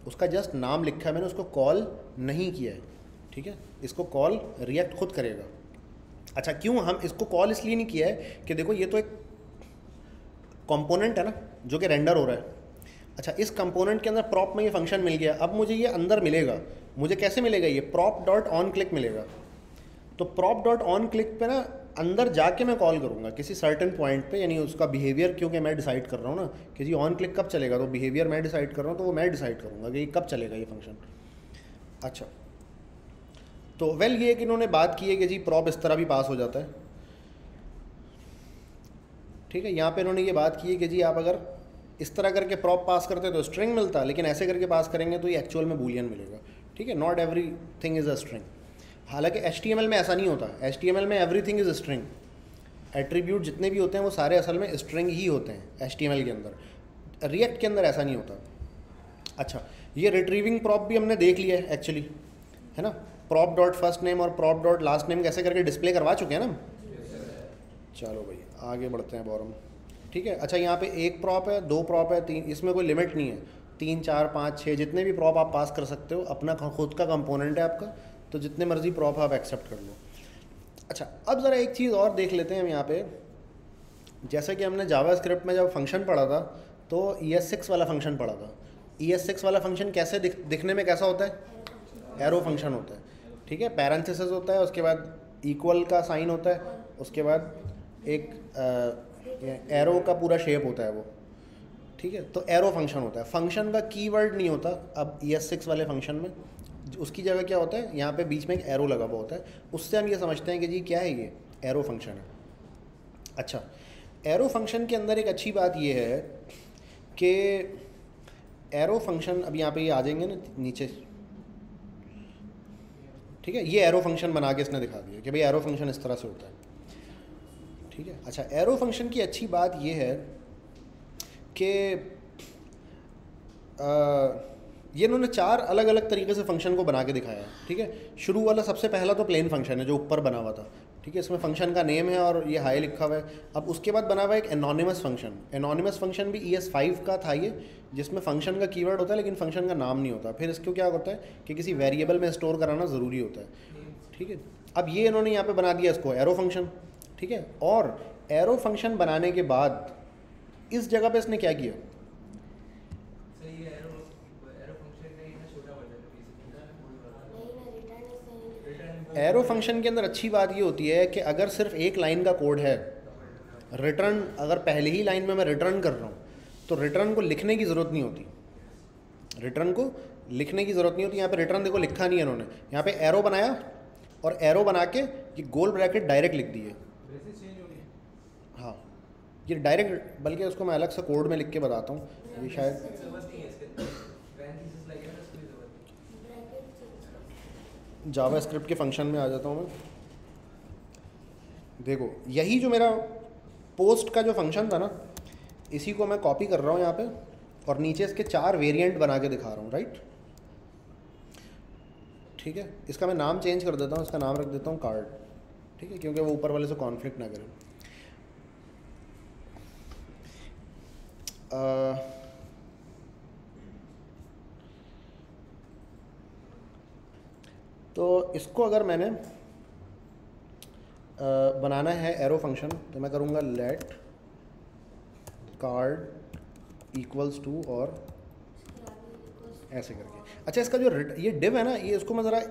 उसका जस्ट नाम लिखा है मैंने उसको कॉल नहीं किया है ठीक है? इसको कॉल रिएक्ट खुद करेगा। अच्छा क्यों हम इसको कॉल इसलिए नहीं किया है कि देखो ये तो एक कंपोनेंट है ना, जो कि रेंडर हो रहा है। अच्छा इस कंपोनेंट के अंदर प्रॉप में ये फ़ंक्शन मिल गया। अब मुझे ये अंदर मिलेगा। मुझे कैसे मिलेगा ये? प्रॉप डॉट ऑन क्लिक मिलेगा। तो प्रॉप डॉट ऑन क्लिक पे ना अंदर जाके मैं कॉल करूँगा किसी सर्टन पॉइंट पे, यानी उसका बिहेवियर क्योंकि मैं डिसाइड कर रहा हूँ ना, कि जी ऑन क्लिक कब चलेगा? तो बिहेवियर मैं डिसाइड कर रहा हूँ तो वो मैं डिसाइड करूँगा कि कब चलेगा ये फ़ंक्शन अच्छा तो वेल, ये कि इन्होंने बात की है कि जी प्रॉप इस तरह भी पास हो जाता है। ठीक है, यहाँ पे इन्होंने ये बात की है कि जी, आप अगर इस तरह करके प्रॉप पास करते हैं तो स्ट्रिंग मिलता है, लेकिन ऐसे करके पास करेंगे तो ये एक्चुअल में बूलियन मिलेगा। ठीक है not everything is a string हालाँकि HTML में ऐसा नहीं होता। एच में everything is string attribute जितने भी होते हैं वो सारे असल में स्ट्रिंग ही होते हैं एच के अंदर। रिएक्ट के अंदर ऐसा नहीं होता। अच्छा ये रिट्रीविंग प्रॉप भी हमने देख लिया है एक्चुअली है ना? प्रॉप डॉट फ़र्स्ट नेम और प्रॉप डॉट लास्ट नेम कैसे करके डिस्प्ले करवा चुके हैं ना? चलो भाई आगे बढ़ते हैं बॉरम ठीक है? अच्छा यहाँ पे एक प्रॉप है दो प्रॉप है तीन इसमें कोई लिमिट नहीं है। तीन चार पाँच छः जितने भी प्रॉप आप पास कर सकते हो अपना खुद का कंपोनेंट है आपका तो जितने मर्ज़ी प्रॉप आप एक्सेप्ट कर लो। अच्छा अब ज़रा एक चीज़ और देख लेते हैं हम यहाँ पे। जैसे कि हमने जावा स्क्रिप्ट में जब फ़ंक्शन पढ़ा था तो ई एस सिक्स वाला फ़ंक्शन पढ़ा था। ई एस सिक्स वाला फ़ंक्शन कैसे दिख, दिखने में कैसा होता है? एरो फ़ंक्शन होता है। ठीक है पैरेंथिसिस होता है, उसके बाद इक्वल का साइन होता है, उसके बाद एक एरो का पूरा शेप होता है वो, ठीक है? तो एरो फ़ंक्शन होता है। फ़ंक्शन का कीवर्ड नहीं होता, अब ई एस सिक्स वाले फ़ंक्शन में, उसकी जगह क्या होता है? यहाँ पे बीच में एक एरो लगा हुआ होता है। उससे हम ये समझते हैं कि जी क्या है ये? एरो फ़ंक्शन है। अच्छा एरो फ़ंक्शन के अंदर एक अच्छी बात ये है कि एरो फ़ंक्शन अब यहाँ पे ये आ जाएँगे ना, नीचे ठीक है, ये एरो फ़ंक्शन बना के इसने दिखा दिया कि भाई एरो फ़ंक्शन इस तरह से होता है। ठीक है अच्छा एरो फ़ंक्शन की अच्छी बात ये है कि ये इन्होंने चार अलग अलग तरीके से फ़ंक्शन को बना के दिखाया है। ठीक है, शुरू वाला सबसे पहला तो प्लेन फ़ंक्शन है जो ऊपर बना हुआ था। ठीक है, इसमें फ़ंक्शन का नेम है और ये हाई लिखा हुआ है। अब उसके बाद बना हुआ है एक एनोनिमस फ़ंक्शन एनोनिमस फ़ंक्शन भी ई एस फाइव का था ये, जिसमें फ़ंक्शन का कीवर्ड होता है, लेकिन फ़ंक्शन का नाम नहीं होता। फिर इसको क्या होता है कि किसी वेरिएबल में स्टोर कराना ज़रूरी होता है। ठीक है? अब ये इन्होंने यहाँ पे बना दिया इसको एरो फ़ंक्शन ठीक है? और एरो फ़ंक्शन बनाने के बाद इस जगह पे इसने क्या किया? एरो फ़ंक्शन के अंदर अच्छी बात ये होती है कि अगर सिर्फ़ एक लाइन का कोड है रिटर्न अगर पहले ही लाइन में मैं रिटर्न कर रहा हूँ तो रिटर्न को लिखने की ज़रूरत नहीं होती। रिटर्न को लिखने की ज़रूरत नहीं होती। यहाँ पे रिटर्न देखो लिखा नहीं है इन्होंने। यहाँ पे एरो बनाया और एरो बना के ये गोल ब्रैकेट डायरेक्ट लिख दिए। हाँ ये डायरेक्ट बल्कि उसको मैं अलग से कोड में लिख के बताता हूँ। ये शायद जावा स्क्रिप्ट के फ़ंक्शन में आ जाता हूँ मैं। देखो, यही जो मेरा पोस्ट का जो फ़ंक्शन था ना, इसी को मैं कॉपी कर रहा हूँ यहाँ पे और नीचे इसके चार वेरिएंट बना के दिखा रहा हूँ राइट ठीक है? इसका मैं नाम चेंज कर देता हूँ, इसका नाम रख देता हूँ कार्ड ठीक है? क्योंकि वो ऊपर वाले से कॉन्फ्लिक्ट ना करें। तो इसको अगर मैंने बनाना है एरो फ़ंक्शन तो मैं करूँगा लेट कार्ड इक्वल्स टू और ऐसे करके। अच्छा इसका जो ये डिव है ना, ये इसको मैं ज़रा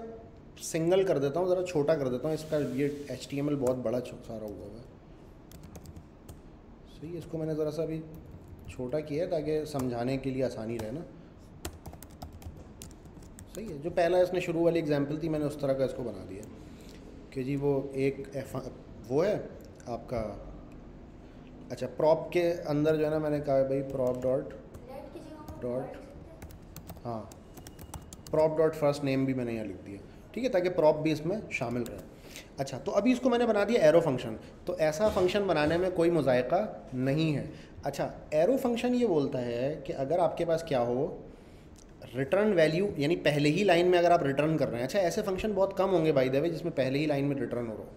सिंगल कर देता हूँ, ज़रा छोटा कर देता हूँ, इसका ये एचटीएमएल बहुत बड़ा सारा हुआ है। सही इसको मैंने ज़रा सा अभी छोटा किया है, ताकि समझाने के लिए आसानी रहे ना। सही है। जो पहला इसने शुरू वाली एग्ज़ाम्पल थी मैंने उस तरह का इसको बना दिया। कि जी वो एक एफ़ वो है आपका अच्छा प्रॉप के अंदर जो है ना मैंने कहा भाई प्रॉप डॉट डॉट हाँ। प्रॉप डॉट फ़र्स्ट नेम भी मैंने यहाँ लिख दिया। ठीक है ताकि प्रॉप भी इसमें शामिल रहे। अच्छा तो अभी इसको मैंने बना दिया एरो फ़ंक्शन तो ऐसा फ़ंक्शन बनाने में कोई मुजायका नहीं है। अच्छा एरो फ़ंक्शन ये बोलता है कि अगर आपके पास क्या हो रिटर्न वैल्यू यानी पहले ही लाइन में अगर आप रिटर्न कर रहे हैं अच्छा ऐसे फ़ंक्शन बहुत कम होंगे बाई द जिसमें पहले ही लाइन में रिटर्न हो रहा हो।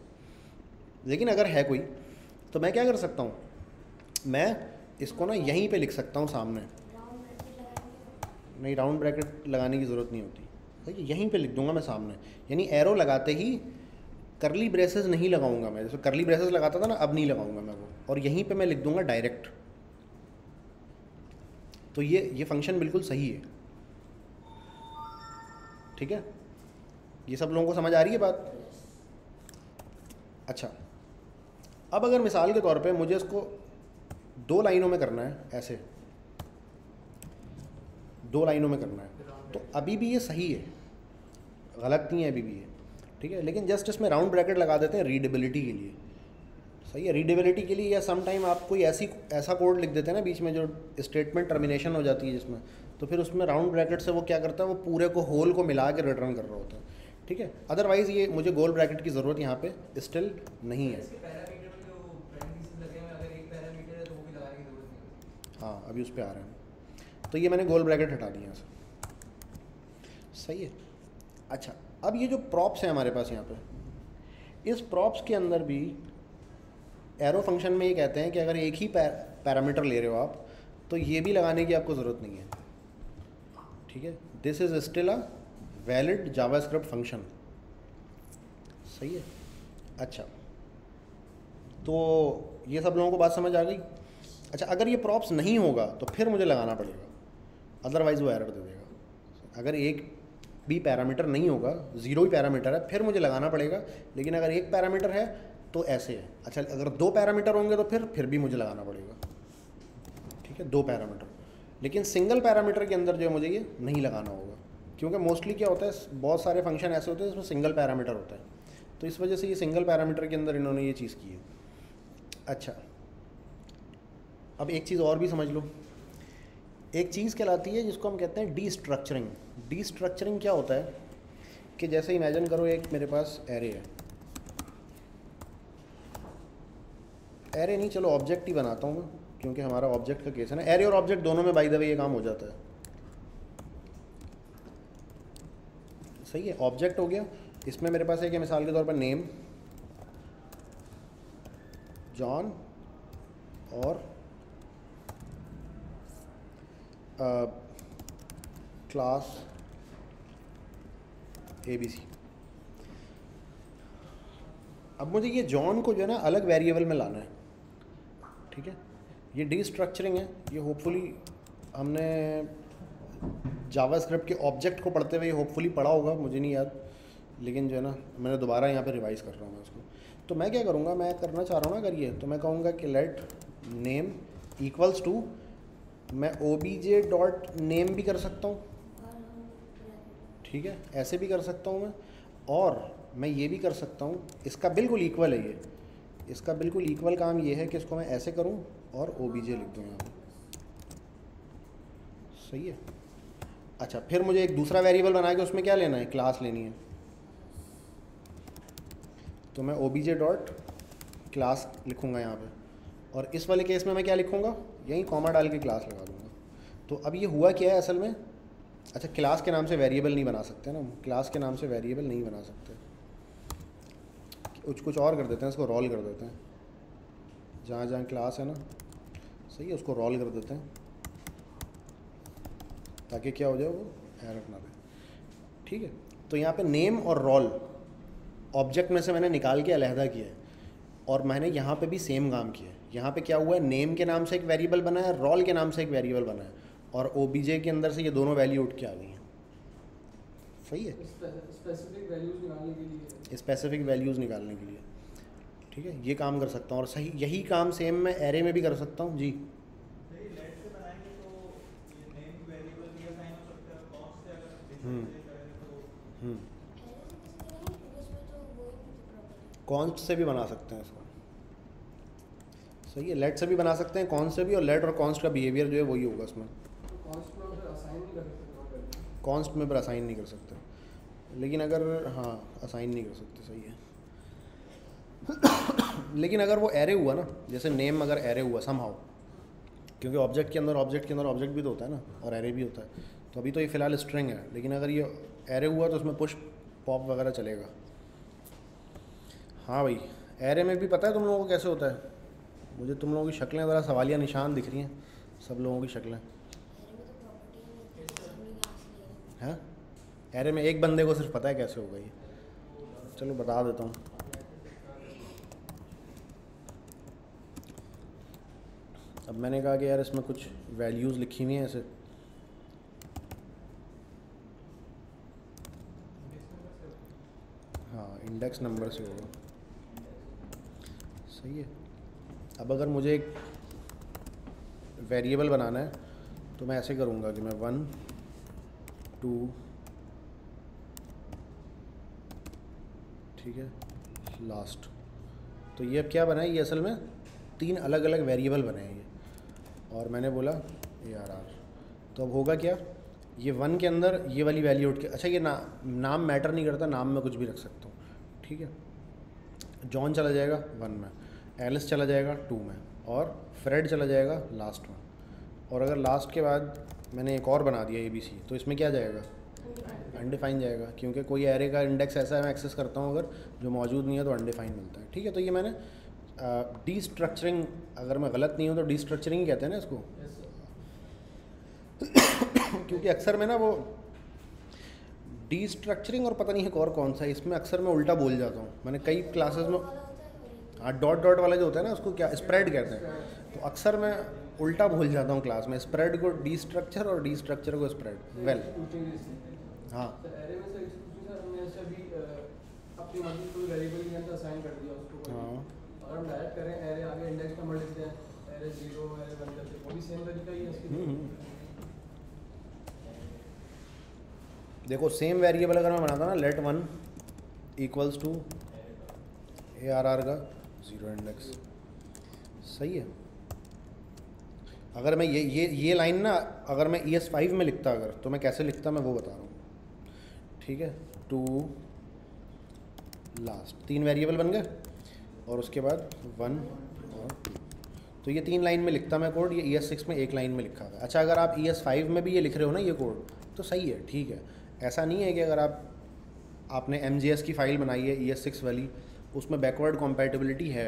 लेकिन अगर है कोई तो मैं क्या कर सकता हूँ? मैं इसको ना यहीं पे लिख सकता हूँ सामने। नहीं राउंड ब्रैकेट लगाने की ज़रूरत नहीं होती। ठीक है यहीं पे लिख दूँगा मैं सामने। यानी एरो लगाते ही करली ब्रेसेस नहीं लगाऊँगा मैं। जैसे करली ब्रेसेस लगाता था ना, अब नहीं लगाऊँगा मैं वो। और यहीं पे मैं लिख दूँगा डायरेक्ट तो ये ये फ़ंक्शन बिल्कुल सही है। ठीक है? ये सब लोगों को समझ आ रही है बात? अच्छा। अब अगर मिसाल के तौर पे मुझे इसको दो लाइनों में करना है, ऐसे। दो लाइनों में करना है। तो अभी भी ये सही है। गलत नहीं है अभी भी ये। ठीक है? लेकिन जस्ट इसमें राउंड ब्रैकेट लगा देते हैं रीडेबिलिटी के लिए। सही है? रीडेबिलिटी के लिए या सम टाइम आप कोई ऐसी, ऐसा कोड लिख देते हैं ना बीच में जो स्टेटमेंट टर्मिनेशन हो जाती है जिसमें। तो फिर उसमें राउंड ब्रैकेट से वो क्या करता है वो पूरे को होल को मिला के रिटर्न कर रहा होता है। ठीक है? अदरवाइज़ ये मुझे गोल ब्रैकेट की ज़रूरत यहाँ पे स्टिल नहीं है। हाँ अभी उस पर आ रहे हैं। तो ये मैंने गोल ब्रैकेट हटा दिया सही है? अच्छा अब ये जो प्रॉप्स हैं हमारे पास यहाँ पे इस प्रॉप्स के अंदर भी एरो फ़ंक्शन में ये कहते हैं कि अगर एक ही पैरामीटर ले रहे हो आप तो ये भी लगाने की आपको ज़रूरत नहीं है। ठीक है? This is still a valid JavaScript function सही है? अच्छा। तो ये सब लोगों को बात समझ आ गई? अच्छा अगर ये प्रॉप्स नहीं होगा तो फिर मुझे लगाना पड़ेगा। अदरवाइज़ वो एरर दे देगा। अगर एक भी पैरामीटर नहीं होगा ज़ीरो ही पैरामीटर है, फिर मुझे लगाना पड़ेगा। लेकिन अगर एक पैरामीटर है तो ऐसे है। अच्छा अगर दो पैरामीटर होंगे तो फिर फिर भी मुझे लगाना पड़ेगा। ठीक है? दो पैरामीटर लेकिन सिंगल पैरामीटर के अंदर जो है मुझे ये नहीं लगाना होगा। क्योंकि मोस्टली क्या होता है, बहुत सारे फ़ंक्शन ऐसे होते हैं जिसमें सिंगल पैरामीटर होता है। तो इस वजह से ये सिंगल पैरामीटर के अंदर इन्होंने ये चीज़ की है। अच्छा। अब एक चीज़ और भी समझ लो। एक चीज़ कहलाती है जिसको हम कहते हैं डी स्ट्रक्चरिंग डी स्ट्रक्चरिंग क्या होता है? कि जैसे इमेजिन करो एक मेरे पास एरे है। एरे नहीं, चलो ऑब्जेक्ट ही बनाता हूँ मैं। क्योंकि हमारा ऑब्जेक्ट का केस है ना। एरे और ऑब्जेक्ट दोनों में बाई द ये काम हो जाता है। सही है ऑब्जेक्ट हो गया। इसमें मेरे पास एक मिसाल के तौर पर नेम जॉन और क्लास ए बी सी अब मुझे ये जॉन को जो है ना अलग वेरिएबल में लाना है। ठीक है? ये डी स्ट्रक्चरिंग है। ये होपफुली हमने जावा स्क्रिप्ट के ऑब्जेक्ट को पढ़ते हुए होपफुली पढ़ा होगा, मुझे नहीं याद। लेकिन जो है ना, मैंने दोबारा यहाँ पे रिवाइज कर रहा हूँ मैं उसको। तो मैं क्या करूँगा, मैं करना चाह रहा हूँ ना अगर ये तो मैं कहूँगा कि लेट नेम इक्वल्स टू मैं O B J dot name भी कर सकता हूँ। ठीक है? ऐसे भी कर सकता हूँ मैं। और मैं ये भी कर सकता हूँ, इसका बिल्कुल इक्वल है ये। इसका बिल्कुल इक्वल काम ये है कि इसको मैं ऐसे करूँ और ओ लिख दूँ यहाँ। सही है? अच्छा फिर मुझे एक दूसरा वेरिएबल बना के उसमें क्या लेना है? क्लास लेनी है। तो मैं ओ डॉट क्लास लिखूँगा यहाँ पे। और इस वाले केस में मैं क्या लिखूँगा? यहीं कॉमा डाल के क्लास लगा दूँगा। तो अब ये हुआ क्या है असल में? अच्छा क्लास के नाम से वेरिएबल नहीं बना सकते ना क्लास के नाम से वेरिएबल नहीं बना सकते। कुछ कुछ और कर देते हैं, इसको रोल कर देते हैं। जहाँ जहाँ क्लास है ना। सही है उसको रोल कर देते हैं। ताकि क्या हो जाए वो एरर ना दे ठीक है तो यहाँ पे नेम और रोल ऑब्जेक्ट में से मैंने निकाल के अलहदा किया है और मैंने यहाँ पे भी सेम काम किया है। यहाँ पे क्या हुआ है नेम के नाम से एक वेरिएबल बना है रोल के नाम से एक वेरिएबल बना है और ओबीजे के अंदर से ये दोनों वैल्यू उठ के आ गई हैं। सही है? स्पेसिफिक वैल्यूज़ निकालने के लिए। स्पेसिफिक वैल्यूज़ निकालने के लिए। ठीक है? ये काम कर सकता हूँ और सही यही काम सेम मैं एरे में भी कर सकता हूँ। जी। कॉन्स्ट से भी बना सकते हैं इसको। सही है लेट से भी बना सकते हैं कॉन्स्ट से भी और लेट और कॉन्स्ट का बिहेवियर जो है वही होगा उसमें कॉन्स्ट में पर असाइन नहीं कर सकते लेकिन अगर हाँ असाइन नहीं कर सकते सही है। लेकिन अगर वो एरे हुआ ना, जैसे नेम अगर एरे हुआ समहाउ क्योंकि ऑब्जेक्ट के अंदर ऑब्जेक्ट के अंदर ऑब्जेक्ट भी तो होता है ना, और एरे भी होता है तो अभी तो ये फ़िलहाल स्ट्रिंग है, लेकिन अगर ये एरे हुआ तो उसमें पुश पॉप वगैरह चलेगा। हाँ भाई एरे में भी पता है तुम लोगों को कैसे होता है? मुझे तुम लोगों की शक्लें ज़रा सवालिया निशान दिख रही हैं, सब लोगों की शक्लें। हैं? एरे में एक बंदे को सिर्फ़ पता है कैसे होगा ये। चलो बता देता हूँ। अब मैंने कहा कि यार इसमें कुछ वैल्यूज़ लिखी हुई हैं ऐसे। हाँ इंडेक्स नंबर से होगा। सही है। अब अगर मुझे एक वेरिएबल बनाना है तो मैं ऐसे करूँगा कि मैं वन टू ठीक है लास्ट तो ये अब क्या बना है ये असल में तीन अलग अलग वेरिएबल बने हैं। और मैंने बोला, ए आर आर तो अब होगा क्या? ये वन के अंदर ये वाली वैल्यू उठ के अच्छा ये ना, नाम मैटर नहीं करता, नाम में कुछ भी रख सकता हूँ, ठीक है? जॉन चला जाएगा वन में एलिस चला जाएगा टू में, और फ्रेड चला जाएगा लास्ट में। और अगर लास्ट के बाद मैंने एक और बना दिया ए बी सी तो इसमें क्या जाएगा? अनडिफाइन जाएगा, क्योंकि कोई एरे का इंडेक्स ऐसा है मैं एक्सेस करता हूँ अगर, जो मौजूद नहीं है तो अनडिफाइन मिलता है, ठीक है? तो ये मैंने डी स्ट्रक्चरिंग अगर मैं गलत नहीं हूँ तो डी स्ट्रक्चरिंग ही कहते हैं ना इसको? क्योंकि अक्सर मैं ना वो डी स्ट्रक्चरिंग और पता नहीं है और कौन सा इसमें अक्सर मैं उल्टा बोल जाता हूँ। मैंने कई क्लासेस में हाँ डॉट डॉट वाला जो होता है ना उसको क्या स्प्रेड कहते हैं। तो अक्सर मैं उल्टा भूल जाता हूँ क्लास में स्प्रेड को डी स्ट्रक्चर और डी स्ट्रक्चर को स्प्रेड वेल हाँ अगर हम डायरेक्ट करें एरे आगे इंडेक्स नंबर लिखते हैं एरे ज़ीरो एरे वन करते वो भी सेम तरीका ही है इसकी हम्म, हम्म। देखो सेम वेरिएबल अगर मैं बनाता ना let one equals to A R R का ज़ीरो इंडेक्स सही है। अगर मैं ये ये ये लाइन ना अगर मैं ई एस फाइव में लिखता अगर तो मैं कैसे लिखता मैं वो बता रहा हूँ। ठीक है? टू लास्ट तीन वेरिएबल बन गए? और उसके बाद वन और टू तो ये तीन लाइन में लिखता मैं कोड ये ई एस सिक्स में एक लाइन में लिखा है। अच्छा अगर आप ई एस फाइव में भी ये लिख रहे हो ना ये कोड तो सही है, ठीक है। ऐसा नहीं है कि अगर आप, आपने एम जी एस की फ़ाइल बनाई है ई एस सिक्स वाली, उसमें बैकवर्ड कॉम्पैटिबिलिटी है,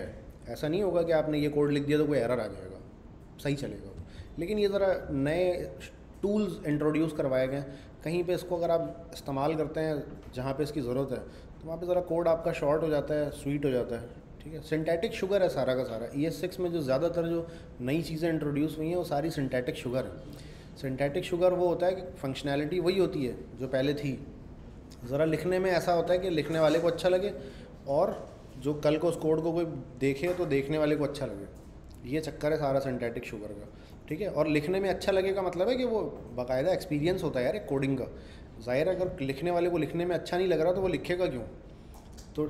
ऐसा नहीं होगा कि आपने ये कोड लिख दिया तो कोई एरर आ जाएगा। सही चलेगा। लेकिन ये ज़रा नए टूल्स इंट्रोड्यूस करवाए गए कहीं पे इसको अगर आप इस्तेमाल करते हैं, जहाँ पे इसकी ज़रूरत है तो वहाँ पे ज़रा कोड आपका शॉर्ट हो जाता है स्वीट हो जाता है। ठीक है? सिंथेटिक शुगर है सारा का सारा। ई एस सिक्स में जो ज़्यादातर जो नई चीज़ें इंट्रोड्यूस हुई हैं, वो सारी सिंथेटिक शुगर है। सिंथेटिक शुगर वो होता है कि फंक्शनैलिटी वही होती है जो पहले थी। ज़रा लिखने में ऐसा होता है कि लिखने वाले को अच्छा लगे और जो कल को उस कोड को कोई देखे तो देखने वाले को अच्छा लगे। ये चक्कर है सारा सिंथेटिक शुगर का, ठीक है? और लिखने में अच्छा लगेगा मतलब है कि वो बाकायदा एक्सपीरियंस होता है यार कोडिंग का। ज़ाहिर अगर लिखने वाले को लिखने में अच्छा नहीं लग रहा तो वो लिखेगा क्यों? तो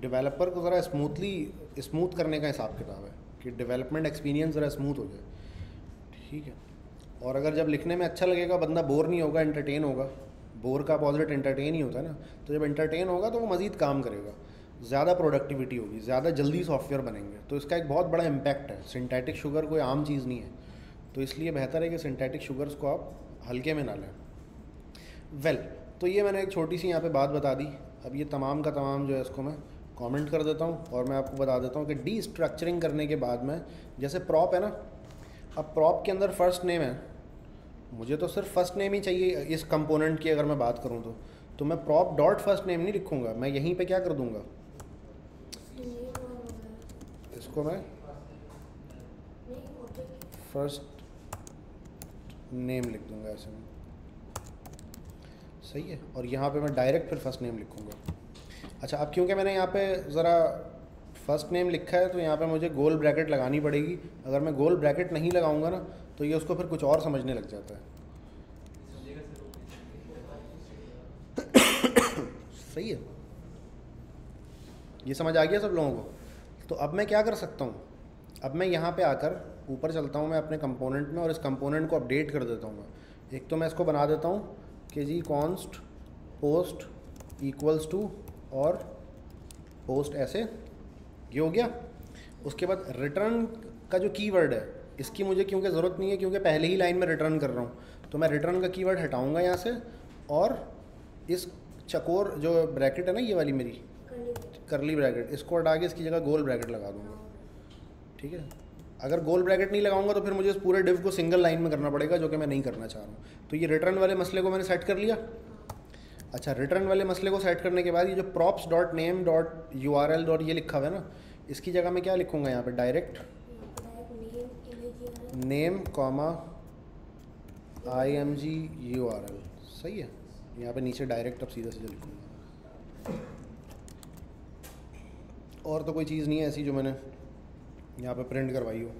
डेवलपर को ज़रा स्मूथली स्मूथ करने का हिसाब किताब है कि डेवलपमेंट एक्सपीरियंस ज़रा स्मूथ हो जाए। ठीक है? और अगर जब लिखने में अच्छा लगेगा बंदा बोर नहीं होगा एंटरटेन होगा बोर का अपोजिट एंटरटेन ही होता है ना तो जब एंटरटेन होगा तो वो मज़ीद काम करेगा। ज़्यादा प्रोडक्टिविटी होगी ज़्यादा जल्दी सॉफ्टवेयर बनेंगे। तो इसका एक बहुत बड़ा इम्पैक्ट है। सिंथेटिक शुगर कोई आम चीज़ नहीं है। तो इसलिए बेहतर है कि सिंथेटिक शुगर्स को आप हल्के में ना लें। वेल well, तो ये मैंने एक छोटी सी यहाँ पे बात बता दी। अब ये तमाम का तमाम जो है इसको मैं कमेंट कर देता हूँ और मैं आपको बता देता हूँ कि डी स्ट्रक्चरिंग करने के बाद में जैसे प्रॉप है ना, अब प्रॉप के अंदर फ़र्स्ट नेम है। मुझे तो सिर्फ़ फ़र्स्ट नेम ही चाहिए इस कंपोनेंट की अगर मैं बात करूँ तो। तो मैं प्रॉप डॉट फ़र्स्ट नेम नहीं लिखूँगा, मैं यहीं पे क्या कर दूँगा? इसको मैं फ़र्स्ट नेम लिख दूँगा ऐसे में। सही है। और यहाँ पे मैं डायरेक्ट फिर फ़र्स्ट नेम लिखूँगा। अच्छा अब क्योंकि मैंने यहाँ पे ज़रा फ़र्स्ट नेम लिखा है तो यहाँ पे मुझे गोल ब्रैकेट लगानी पड़ेगी। अगर मैं गोल ब्रैकेट नहीं लगाऊँगा ना तो ये उसको फिर कुछ और समझने लग जाता है। सही है। ये समझ आ गया सब लोगों को? तो अब मैं क्या कर सकता हूँ? अब मैं यहाँ पे आकर ऊपर चलता हूँ, मैं अपने कंपोनेंट में, और इस कंपोनेंट को अपडेट कर देता हूँ। एक तो मैं इसको बना देता हूँ कि जी कॉन्स्ट पोस्ट इक्वल्स टू और पोस्ट ऐसे ये हो गया। उसके बाद रिटर्न का जो कीवर्ड है इसकी मुझे क्योंकि ज़रूरत नहीं है क्योंकि पहले ही लाइन में रिटर्न कर रहा हूँ। तो मैं रिटर्न का कीवर्ड हटाऊँगा यहाँ से और इस चकोर जो ब्रैकेट है ना ये वाली मेरी करली ब्रैकेट इसको हटा के इसकी जगह गोल ब्रैकेट लगा दूँगा। ठीक है? अगर गोल ब्रैकेट नहीं लगाऊँगा तो फिर मुझे इस पूरे डिव को सिंगल लाइन में करना पड़ेगा, जो कि मैं नहीं करना चाह रहा हूँ। तो ये रिटर्न वाले मसले को मैंने सेट कर लिया। अच्छा रिटर्न वाले मसले को सेट करने के बाद ये जो props dot name dot U R L dot ये लिखा हुआ है ना, इसकी जगह मैं क्या लिखूँगा यहाँ पे? Direct name comma I M G U R L सही है? यहाँ पे नीचे डायरेक्ट अब सीधा सीधा लिखूँगा। और तो कोई चीज़ नहीं है ऐसी जो मैंने यहाँ पे प्रिंट करवाई हो।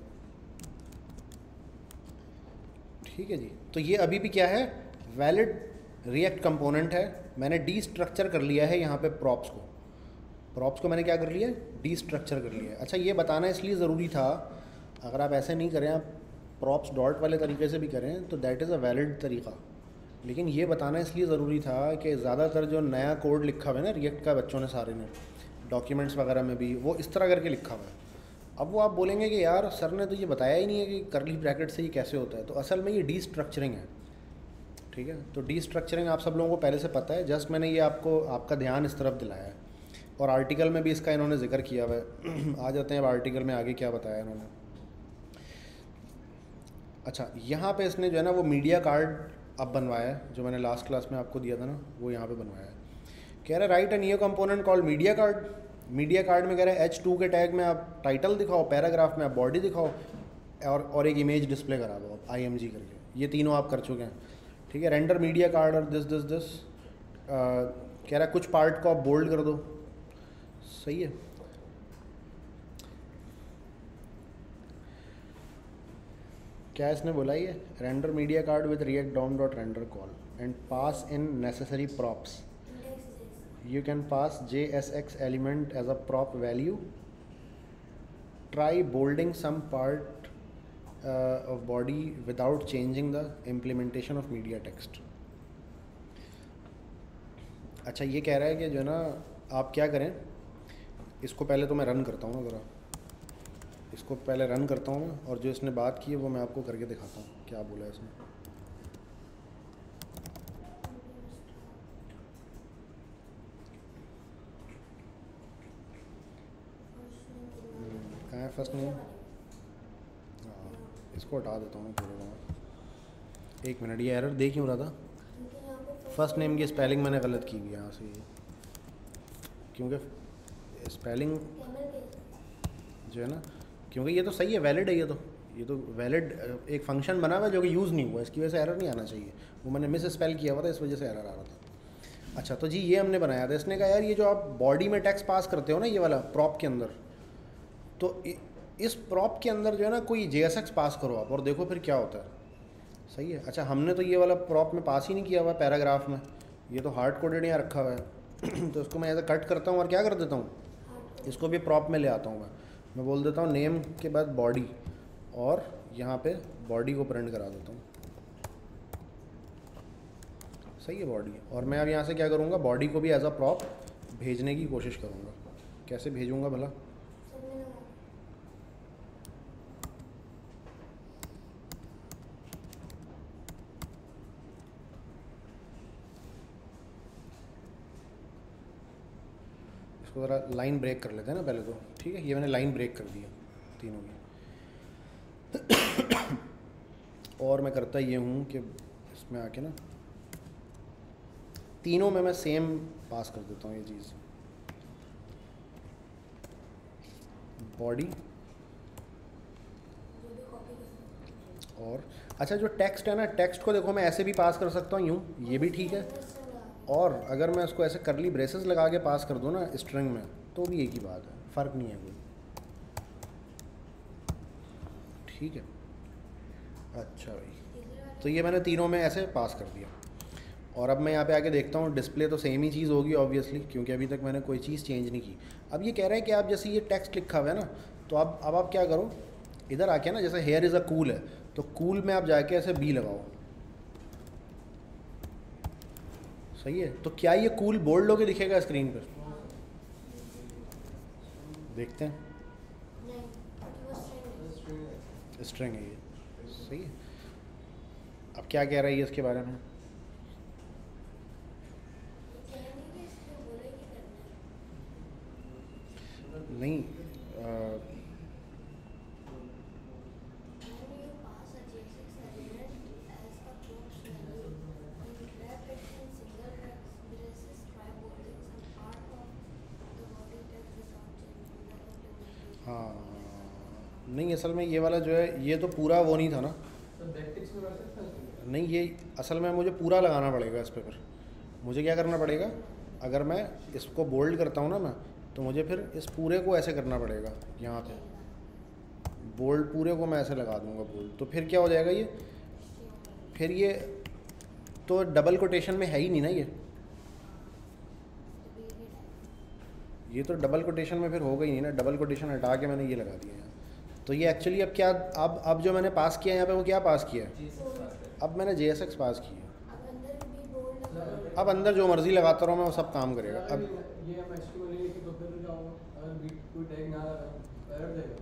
ठीक है जी। तो ये अभी भी क्या है? वैलिड रिएक्ट कंपोनेंट है। मैंने डी स्ट्रक्चर कर लिया है यहाँ पे प्रॉप्स को। प्रॉप्स को मैंने क्या कर लिया है? डी स्ट्रक्चर कर लिया है। अच्छा ये बताना इसलिए ज़रूरी था, अगर आप ऐसे नहीं करें, आप प्रॉप्स डॉट वाले तरीके से भी करें तो दैट इज़ अ वैलिड तरीका। लेकिन ये बताना इसलिए ज़रूरी था कि ज़्यादातर जो नया कोड लिखा हुआ है ना रिएक्ट का बच्चों ने सारे ने डॉक्यूमेंट्स वगैरह में भी, वो इस तरह करके लिखा हुआ है। अब वो आप बोलेंगे कि यार सर ने तो ये बताया ही नहीं है कि करली ब्रैकेट से ये कैसे होता है। तो असल में ये डी स्ट्रक्चरिंग है। ठीक है? तो डी स्ट्रक्चरिंग आप सब लोगों को पहले से पता है। जस्ट मैंने ये आपको, आपका ध्यान इस तरफ़ दिलाया है। और आर्टिकल में भी इसका इन्होंने ज़िक्र किया हुआ है। आ जाते हैं अब आर्टिकल में आगे क्या बताया इन्होंने। अच्छा यहाँ पे इसने जो है ना वो मीडिया कार्ड अब बनवाया है, जो मैंने लास्ट क्लास में आपको दिया था ना, वो यहाँ पे बनवाया है। कह रहा है write an new component call media card media card में कह रहे हैं एच टू के टैग में आप टाइटल दिखाओ पैराग्राफ में आप बॉडी दिखाओ, और और एक इमेज डिस्प्ले करा दो आप आई करके। ये तीनों आप कर चुके हैं। ठीक है रेंडर मीडिया कार्ड और दिस दिस दिस कह रहा है, कुछ पार्ट को आप बोल्ड कर दो। सही है। क्या इसने बोला ये? Render media card with React DOM dot render call and pass in necessary props you can pass JSX element as a prop value. Try bolding some part uh, of body without changing the implementation of media text. अच्छा ये कह रहा है कि जो है ना आप क्या करें इसको पहले तो मैं रन करता हूँ ज़रा इसको पहले रन करता हूँ और जो इसने बात की है वो मैं आपको करके दिखाता हूँ क्या बोला है इसने कहाँ है फ़र्स्ट नेम हाँ इसको हटा देता हूँ पूरे एक मिनट, ये एरर देख क्यों रहा था? फ़र्स्ट नेम की स्पेलिंग मैंने गलत की हुई यहाँ से। क्योंकि स्पेलिंग जो है ना, क्योंकि ये तो सही है वैलिड है ये तो। ये तो वैलिड एक फ़ंक्शन बना हुआ है जो कि यूज़ नहीं हुआ, इसकी वजह से एरर नहीं आना चाहिए। वो मैंने मिस स्पेल किया हुआ था, इस वजह से एरर आ रहा था। अच्छा तो जी, ये हमने बनाया था। इसने कहा, यार, ये जो आप बॉडी में टैक्स पास करते हो ना, ये वाला प्रॉप के अंदर तो इस प्रॉप के अंदर जो है ना, कोई जेएसएक्स पास करो आप और देखो फिर क्या होता है। सही है? अच्छा हमने तो ये वाला प्रॉप में पास ही नहीं किया हुआ पैराग्राफ में। ये तो हार्ड कोडेड यहाँ रखा हुआ है। तो इसको मैं ऐसा कट करता हूँ और क्या कर देता हूँ? इसको भी प्रॉप में ले आता हूँ मैं। मैं बोल देता हूँ नेम के बाद बॉडी और यहाँ पे बॉडी को प्रिंट करा देता हूँ। सही है बॉडी और मैं अब यहाँ से क्या करूँगा? बॉडी को भी एज अ प्रॉप भेजने की कोशिश करूँगा। कैसे भेजूँगा भला इसको ज़रा लाइन ब्रेक कर लेते हैं ना पहले तो। ठीक है? ये मैंने लाइन ब्रेक कर दिया तीनों की और मैं करता ये हूँ कि इसमें आके ना तीनों में मैं सेम पास कर देता हूँ ये चीज़। बॉडी और अच्छा जो टेक्स्ट है ना टेक्स्ट को देखो, मैं ऐसे भी पास कर सकता हूँ, यूँ, ये भी ठीक है। और अगर मैं उसको ऐसे करली ब्रेसेस लगा के पास कर दूँ ना स्ट्रिंग में तो भी एक ही बात है, फ़र्क नहीं है कोई। ठीक है। अच्छा भाई। तो ये मैंने तीनों में ऐसे पास कर दिया। और अब मैं यहाँ पे आके देखता हूँ डिस्प्ले तो सेम ही चीज़ होगी ऑब्वियसली क्योंकि अभी तक मैंने कोई चीज़ चेंज नहीं की। अब ये कह रहा है कि आप जैसे ये टेक्स्ट लिखा हुआ है ना तो अब अब आप क्या करो, इधर आके ना, जैसे हेयर इज़ अ कूल है तो कूल में आप जाके ऐसे बी लगाओ। सही है। तो क्या ये कूल बोल्ड होके दिखेगा स्क्रीन पर देखते हैं। स्ट्रिंग है ये। सही है। अब क्या कह रहा है इसके बारे में? नहीं। असल में ये वाला जो है ये तो पूरा वो नहीं था ना। तो नहीं? ये असल में मुझे पूरा लगाना पड़ेगा इस पेपर मुझे क्या करना पड़ेगा? अगर मैं इसको बोल्ड करता हूँ ना मैं तो मुझे फिर इस पूरे को ऐसे करना पड़ेगा यहाँ पे। बोल्ड पूरे को मैं ऐसे लगा दूँगा बोल्ड तो फिर क्या हो जाएगा ये? फिर ये तो डबल कोटेशन में है ही नहीं ना ये? ये तो डबल कोटेशन में फिर होगा ही नहीं ना। डबल कोटेशन हटा के मैंने ये लगा दिया है। तो ये एक्चुअली अब क्या, अब अब जो मैंने पास किया यहाँ पे, वो क्या पास किया अब मैंने जे एस एक्स पास किया अब अंदर जो मर्ज़ी लगाता रहो, मैं वो सब काम करेगा। अब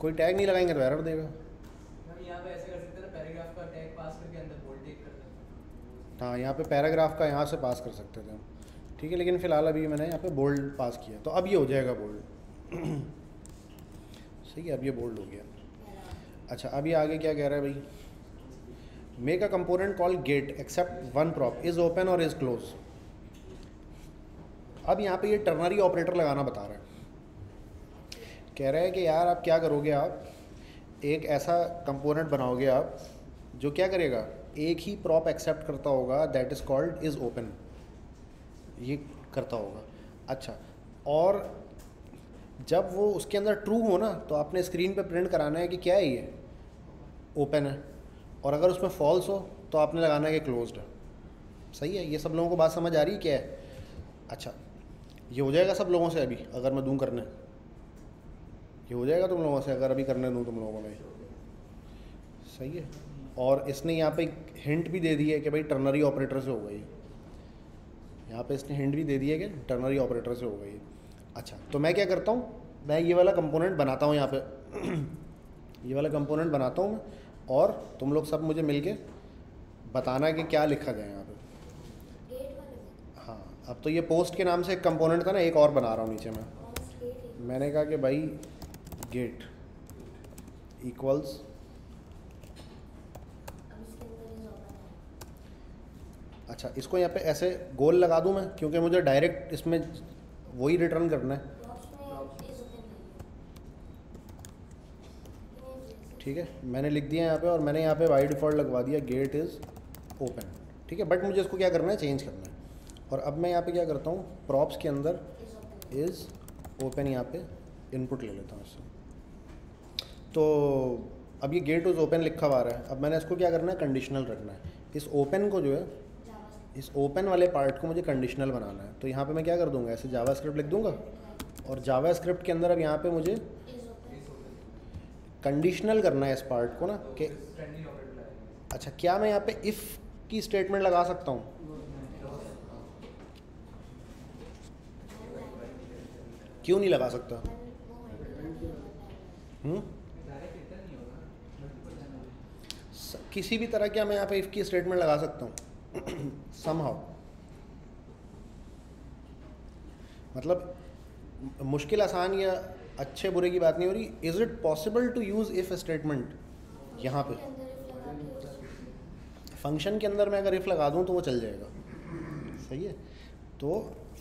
कोई टैग नहीं लगाएँगे तो एरर देगा। हाँ यहाँ पे पैराग्राफ का यहाँ से पास कर सकते थे हम। ठीक है, लेकिन फ़िलहाल अभी मैंने यहाँ पे बोल्ड पास किया तो अब ये हो जाएगा बोल्ड सही है, अब ये बोल्ड हो गया। अच्छा अभी आगे क्या कह रहा है भाई? Make a component call gate accept one prop is open और इज़ क्लोज अब यहाँ पे ये टर्नरी ऑपरेटर लगाना बता रहा है। कह रहा है कि यार, आप क्या करोगे आप? एक ऐसा कंपोनेंट बनाओगे आप, जो क्या करेगा? एक ही प्रॉप एक्सेप्ट करता होगा that is called is open ये करता होगा। अच्छा और जब वो उसके अंदर ट्रू हो ना तो आपने स्क्रीन पे प्रिंट कराना है कि क्या है ये? ओपन है। और अगर उसमें फॉल्स हो तो आपने लगाना है कि क्लोज्ड है। सही है, ये सब लोगों को बात समझ आ रही है क्या है? अच्छा ये हो जाएगा सब लोगों से अभी, अगर मैं दूँ करने। ये हो जाएगा तुम लोगों से, अगर अभी करने दूँ तुम लोगों मैं सही है। और इसने यहाँ पे हिंट भी दे दी है कि भाई टर्नरी ऑपरेटर से होगा ये यहाँ पे इसने हिंट भी दे दी है कि टर्नरी ऑपरेटर से होगा ये अच्छा तो मैं क्या करता हूँ? मैं ये वाला कंपोनेंट बनाता हूँ यहाँ पे। ये वाला कंपोनेंट बनाता हूँ मैं। और तुम लोग सब मुझे मिल के बताना कि क्या लिखा जाए यहाँ पे। हाँ अब तो ये पोस्ट के नाम से एक कंपोनेंट था ना, एक और बना रहा हूँ नीचे मैं। मैंने कहा कि भाई गेट इक्वल्स अच्छा इसको यहाँ पे ऐसे गोल लगा दूँ मैं, क्योंकि मुझे डायरेक्ट इसमें वही रिटर्न करना है प्रॉप्स में इज़ ओपन नहीं ठीक है? मैंने लिख दिया यहाँ पे और मैंने यहाँ पे बाई डिफ़ॉल्ट लगवा दिया गेट इज़ ओपन ठीक है? बट मुझे इसको क्या करना है? चेंज करना है. और अब मैं यहाँ पे क्या करता हूँ? प्रॉप्स के अंदर इज़ ओपन यहाँ पे इनपुट ले लेता हूँ इससे. तो अब ये गेट इज़ ओपन लिखा हुआ रहा है. अब मैंने इसको क्या करना है? कंडीशनल रखना है. इस ओपन को जो है, इस ओपन वाले पार्ट को मुझे कंडीशनल बनाना है. तो यहाँ पे मैं क्या कर दूँगा? ऐसे जावा स्क्रिप्ट लिख दूँगा. और जावा स्क्रिप्ट के अंदर अब यहाँ पे मुझे कंडीशनल करना है इस पार्ट को ना कि अच्छा क्या मैं यहाँ पे इफ़ की स्टेटमेंट लगा सकता हूँ? क्यों नहीं लगा सकता? हम्म? किसी भी तरह क्या मैं यहाँ पे इफ़ की स्टेटमेंट लगा सकता हूँ? समहाउ मतलब मुश्किल, आसान या अच्छे बुरे की बात नहीं हो रही। Is it possible to use if statement यहाँ पे। फ़ंक्शन के अंदर मैं अगर इफ़ लगा दूँ तो वो चल जाएगा। सही है? तो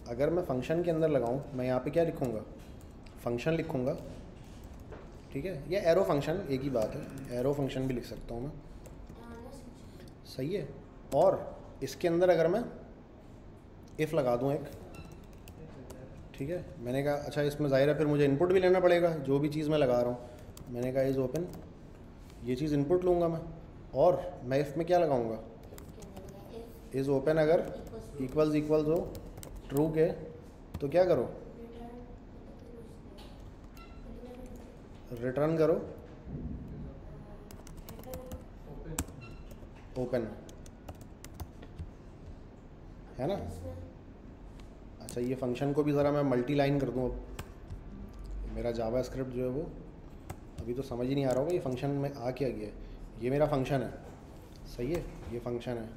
अगर मैं फ़ंक्शन के अंदर लगाऊँ, मैं यहाँ पे क्या लिखूँगा? फ़ंक्शन लिखूँगा। ठीक है? या एरो फ़ंक्शन एक ही बात है। एरो फ़ंक्शन भी लिख सकता हूँ मैं। सही है? और इसके अंदर अगर मैं इफ़ लगा दूँ एक ठीक है? मैंने कहा अच्छा इसमें ज़ाहिर है फिर मुझे इनपुट भी लेना पड़ेगा, जो भी चीज़ मैं लगा रहा हूँ. मैंने कहा इज़ ओपन ये चीज़ इनपुट लूँगा मैं, और मैं इफ़ में क्या लगाऊँगा? इज़ ओपन अगर इक्वल्स इक्वल्स हो ट्रू के तो क्या करो? रिटर्न करो. ओपन है ना? अच्छा ये फ़ंक्शन को भी ज़रा मैं मल्टी लाइन कर दूँ अब। मेरा जावा स्क्रिप्ट जो है वो, अभी तो समझ ही नहीं आ रहा होगा ये फ़ंक्शन में आ क्या गया है। ये मेरा फ़ंक्शन है। सही है, ये फ़ंक्शन है।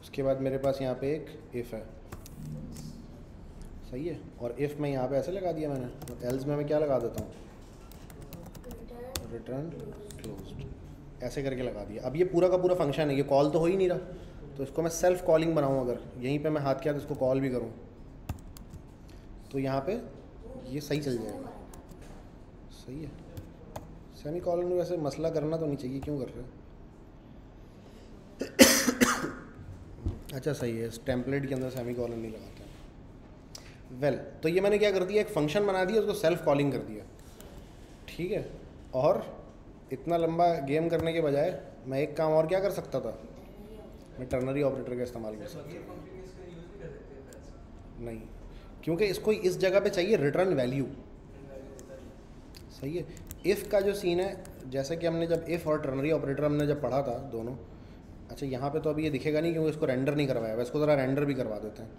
उसके बाद मेरे पास यहाँ पे एक इफ़ है। सही है, और इफ़ मैं यहाँ पे ऐसे लगा दिया मैंने। और एल्स में, मैं क्या लगा देता हूँ? रिटर्न क्लोज ऐसे करके लगा दिया। अब ये पूरा का पूरा फ़ंक्शन है, ये कॉल तो हो ही नहीं रहा। तो इसको मैं सेल्फ कॉलिंग बनाऊँ अगर, यहीं पे मैं हाथ के हाथ इसको कॉल भी करूँ तो यहाँ पे ये सही चल जाएगा। सही है। सेमी कॉलन में वैसे मसला करना तो नहीं चाहिए, क्यों कर रहे हो? अच्छा सही है, इस टेम्पलेट के अंदर सेमी कॉलन नहीं लगाते वेल तो ये मैंने क्या कर दिया, एक फ़ंक्शन बना दिया, उसको सेल्फ कॉलिंग कर दिया। ठीक है? और इतना लंबा गेम करने के बजाय मैं एक काम और क्या कर सकता था? मैं टर्नरी ऑपरेटर का इस्तेमाल कर सकता हैं। नहीं, क्योंकि इसको इस जगह पे चाहिए रिटर्न वैल्यू सही है। इफ़ का जो सीन है, जैसे कि हमने जब इफ़ और टर्नरी ऑपरेटर हमने जब पढ़ा था दोनों अच्छा यहाँ पे तो अभी ये दिखेगा नहीं क्योंकि इसको रेंडर नहीं करवाया इसको ज़रा रेंडर भी करवा देते हैं।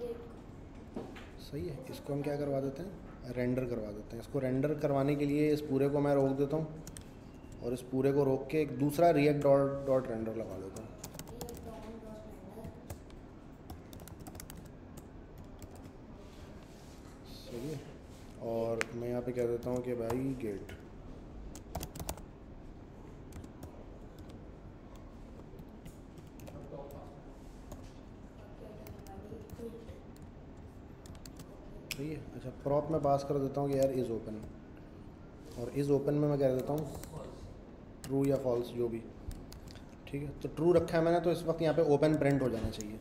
सही है, इसको हम क्या करवा देते हैं? रेंडर करवा देते हैं। इसको रेंडर करवाने के लिए इस पूरे को मैं रोक देता हूँ और इस पूरे को रोक के एक दूसरा रिएक्ट डॉट डॉट रेंडर लगा देता हूँ सही है और मैं यहाँ पे कह देता हूँ कि भाई गेट ठीक है? अच्छा प्रॉप में पास कर देता हूँ कि यार इज़ ओपन और इज़ ओपन में मैं कह देता हूँ ट्रू या फॉल्स जो भी। ठीक है? तो ट्रू रखा है मैंने तो इस वक्त यहाँ पे ओपन प्रिंट हो जाना चाहिए।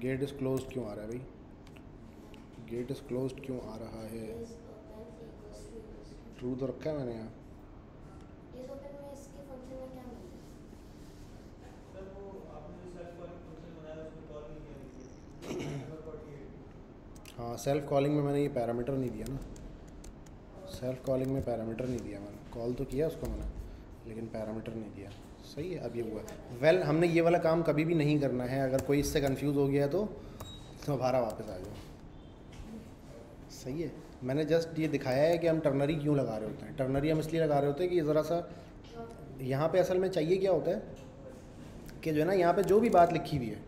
गेट इज़ क्लोज क्यों आ रहा है भाई? गेट इज़ क्लोज्ड क्यों आ रहा है. ट्रू तो रखा है मैंने यहाँ? Is open में इसके फ़ंक्शन में क्या मिलता है? सर वो आपने जो सेल्फ कॉलिंग फ़ंक्शन बनाया उसमें कॉल नहीं किया नंबर 48 हाँ सेल्फ कॉलिंग में मैंने ये पैरामीटर नहीं दिया ना। सेल्फ कॉलिंग में पैरामीटर नहीं दिया मैंने। कॉल तो किया उसको मैंने लेकिन पैरामीटर नहीं दिया। सही है अब ये हुआ। वेल well, हमने ये वाला काम कभी भी नहीं करना है। अगर कोई इससे कंफ्यूज हो गया तो दोबारा वापस आ जाओ। सही है। मैंने जस्ट ये दिखाया है कि हम टर्नरी क्यों लगा रहे होते हैं। टर्नरी हम इसलिए लगा रहे होते हैं कि ज़रा सा यहाँ पे असल में चाहिए क्या होता है कि जो है ना, यहाँ पे जो भी बात लिखी हुई है,